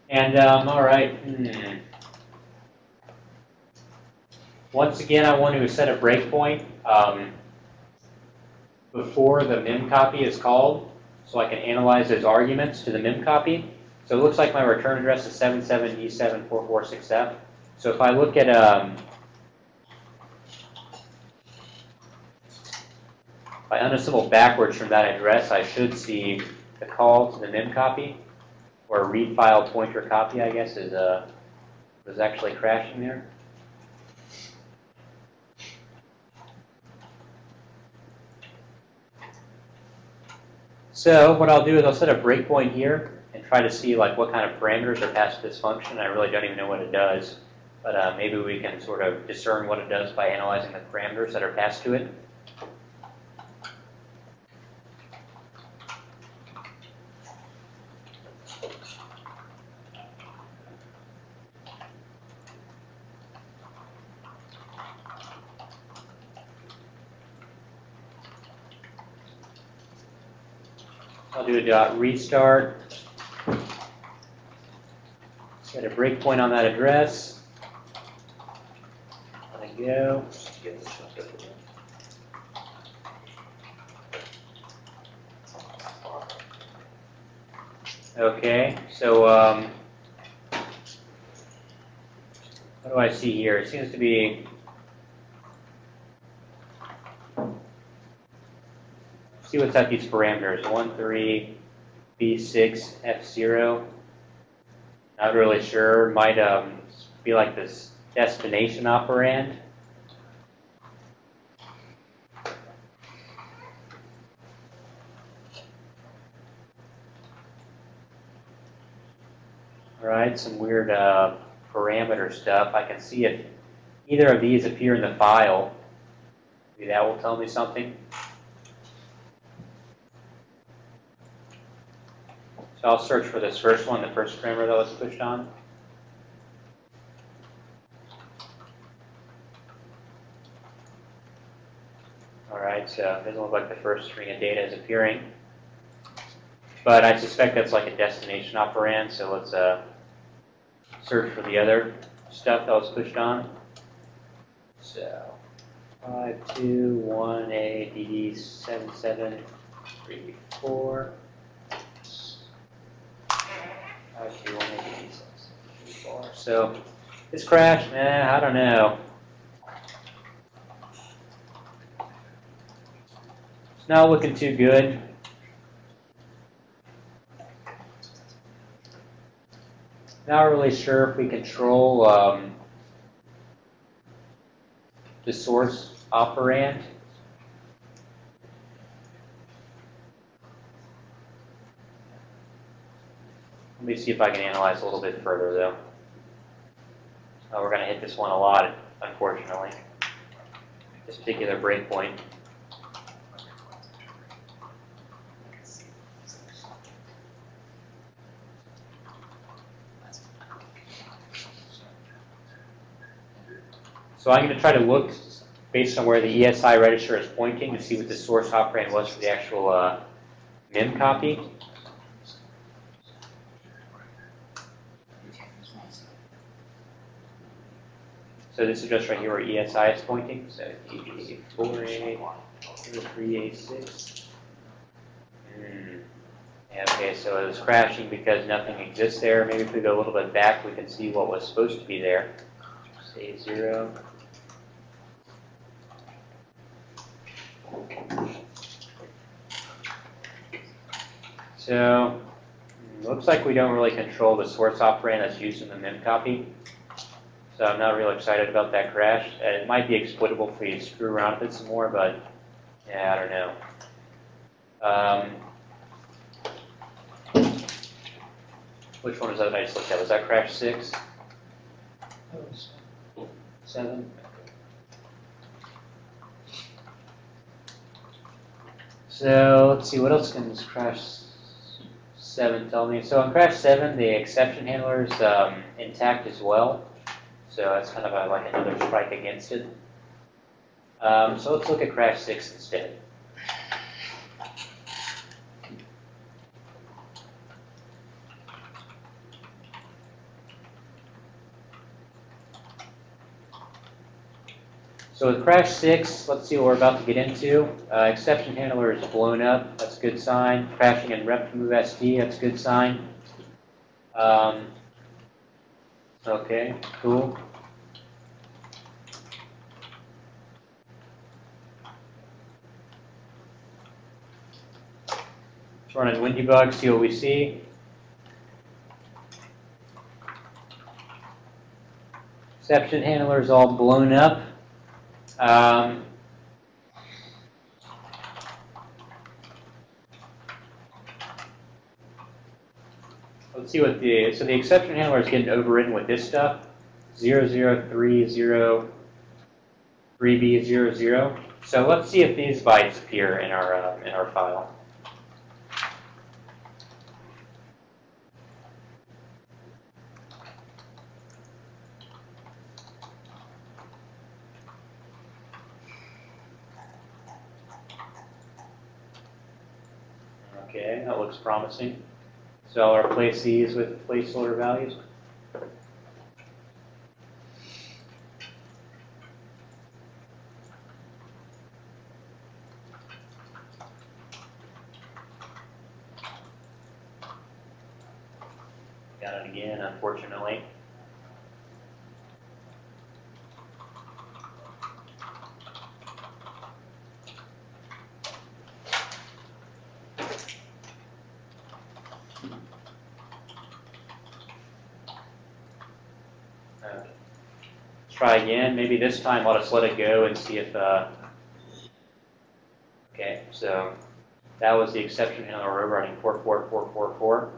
And, um, all right, hmm. Once again, I want to set a breakpoint um, before the mem copy is called, so I can analyze those arguments to the mem copy. So it looks like my return address is 77E74467. So if I look at, um, if I unassemble backwards from that address, I should see the call to the mem copy, or read file pointer copy, I guess, is, uh, was actually crashing there. So what I'll do is I'll set a breakpoint here and try to see like what kind of parameters are passed to this function. I really don't even know what it does, but uh, maybe we can sort of discern what it does by analyzing the parameters that are passed to it. I'll do a dot restart. Set a breakpoint on that address. Go. Okay, so um, what do I see here? It seems to be see what's at these parameters. 1, 3, B6, F0. Not really sure. Might um, be like this destination operand. Right, some weird uh, parameter stuff. I can see if either of these appear in the file. Maybe that will tell me something. So I'll search for this first one, the first parameter that was pushed on. All right, so it doesn't look like the first string of data is appearing. But I suspect that's like a destination operand, so let's uh, search for the other stuff that was pushed on. So Five, two, one, A, DD, seven, seven, three, four. Five, two, one, A, DD, seven, seven, three, four. So, this crash, man, I don't know. It's not looking too good. Not really sure if we control, um, the source operand. Let me see if I can analyze a little bit further though. Oh, we're gonna hit this one a lot, unfortunately. This particular breakpoint. So I'm gonna try to look based on where the ESI register is pointing to see what the source operand was for the actual uh, MIM copy. So this is just right here where ESI is pointing, so four A, three A six. Hmm. Yeah, okay, so it was crashing because nothing exists there. Maybe if we go a little bit back, we can see what was supposed to be there. Say zero. So, looks like we don't really control the source operand that's used in the MIM copy. So I'm not real excited about that crash. It might be exploitable for you to screw around with it some more, but yeah, I don't know. Um, which one was that I just looked at? Was that crash six? Seven? So let's see, what else can this crash seven tell me? So on crash seven, the exception handler is um, intact as well. So that's kind of a, like another strike against it. Um, so let's look at crash six instead. So with crash six, let's see what we're about to get into. Uh, exception handler is blown up. That's a good sign. Crashing in rep move SD. That's a good sign. Um, okay, cool. Let's run in Windy Bug, see what we see. Exception handler is all blown up. Um, let's see what the, so the exception handler is getting overwritten with this stuff. Zero, zero, three, zero, three B, zero, zero. So let's see if these bytes appear in our, uh, in our file. Okay, that looks promising. So I'll replace these with placeholder values. Got it again, unfortunately. Uh, Let's try again. Maybe this time I'll just let it go and see if, uh, okay, so that was the exception handler overriding 44444.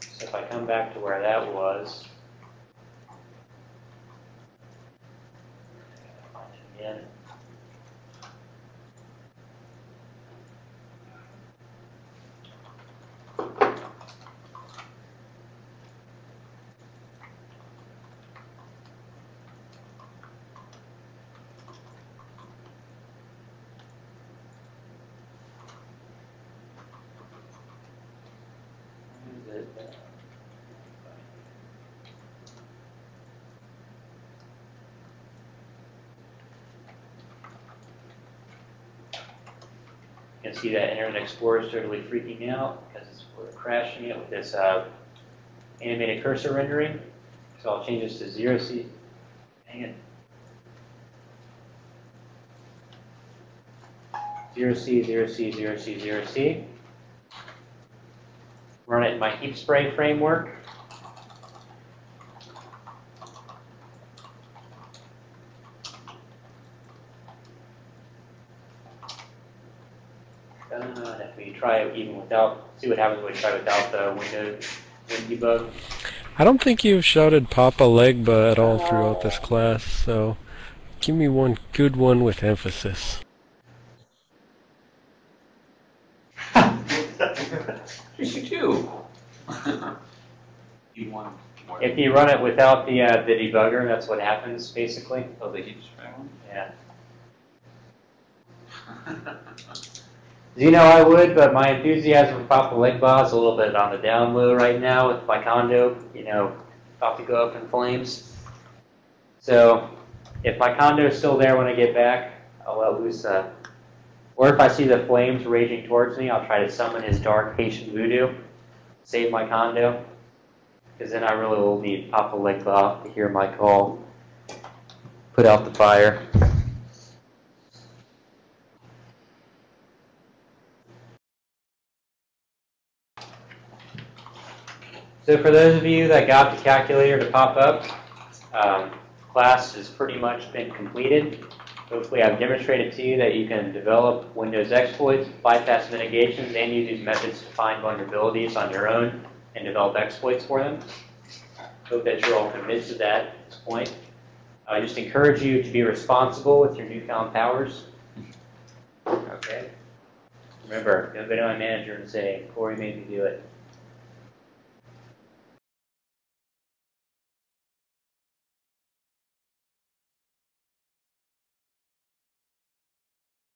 So if I come back to where that was, You can see that Internet Explorer is totally freaking out because it's we're crashing it with this uh, animated cursor rendering. So I'll change this to zero C. Dang it. Zero C, zero C, zero C, zero C. Run in my heap spray framework. Uh, if we try it even without, see what happens when we try without the window win debug. I don't think you've shouted Papa Legba at all throughout this class, so give me one good one with emphasis. Yes, you do. You want more. If you run it without the uh, the debugger, that's what happens basically. Oh, the heat spray one? Yeah. You know I would, but my enthusiasm for Papa Leg Boss is a little bit on the down low right now with my condo, you know, about to go up in flames. So if my condo is still there when I get back, I'll let loose. Uh, or if I see the flames raging towards me, I'll try to summon his dark Haitian voodoo, save my condo. Because then I really will need Papa Leg Boss to hear my call, put out the fire. So for those of you that got the calculator to pop up, um, class has pretty much been completed. Hopefully I've demonstrated to you that you can develop Windows exploits, bypass mitigations, and use these methods to find vulnerabilities on your own and develop exploits for them. Hope that you're all convinced of that at this point. I just encourage you to be responsible with your newfound powers. Okay? Remember, go to my manager and say, Corey made me do it.